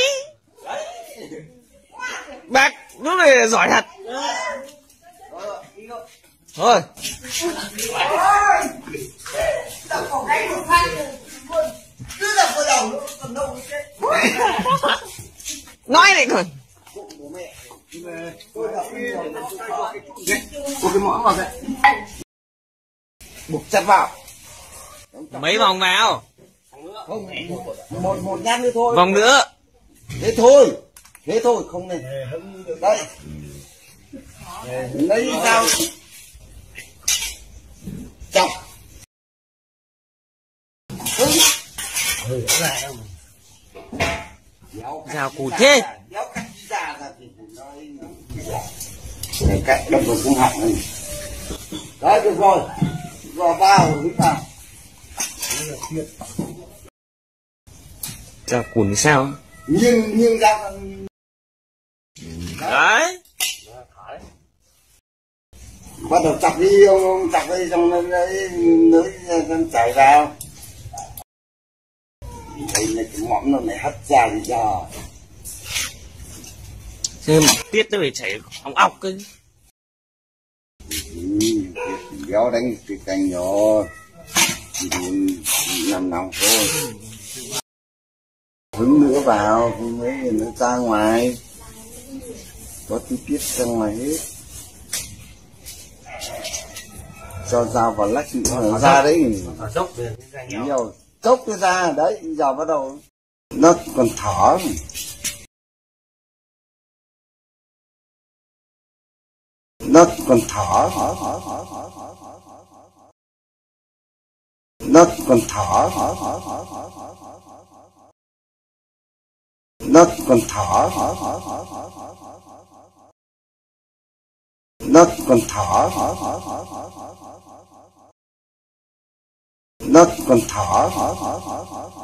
Bác, lúc này giỏi thật. Thôi. Nói này thôi. Một cái mõm vào đây. Buộc chặt vào. mấy vòng vào Không, một một nhát nữa thôi. vòng nữa Thế thôi. Thế thôi, không này. Đây. Lấy dao. Chọc. rào củ thế Đéo cắt ra ra thì nó Để cạnh đâm vào cung họng này. Đấy, được rồi. Rồi vào, vào. rào củ thì sao Nhưng, nhưng ra... đấy bắt đầu chặt đi ông, chặt đi xong lấy lưới nó chảy vào là cái mõm nó này hất ra thì cho mà tiết nó phải chảy ong ọc cơ ừ, béo đánh cái cành nhỏ nằm nòng thôi. Hứng nữa vào mới nó ra ngoài. Có tí tiết ra ngoài hết. Cho dao vào lách nữa ra đấy. Dốc nhiều. Chốc cái ra đấy giờ bắt đầu nó còn thở còn thở nó còn thở nó còn thở nó còn thở nó còn thở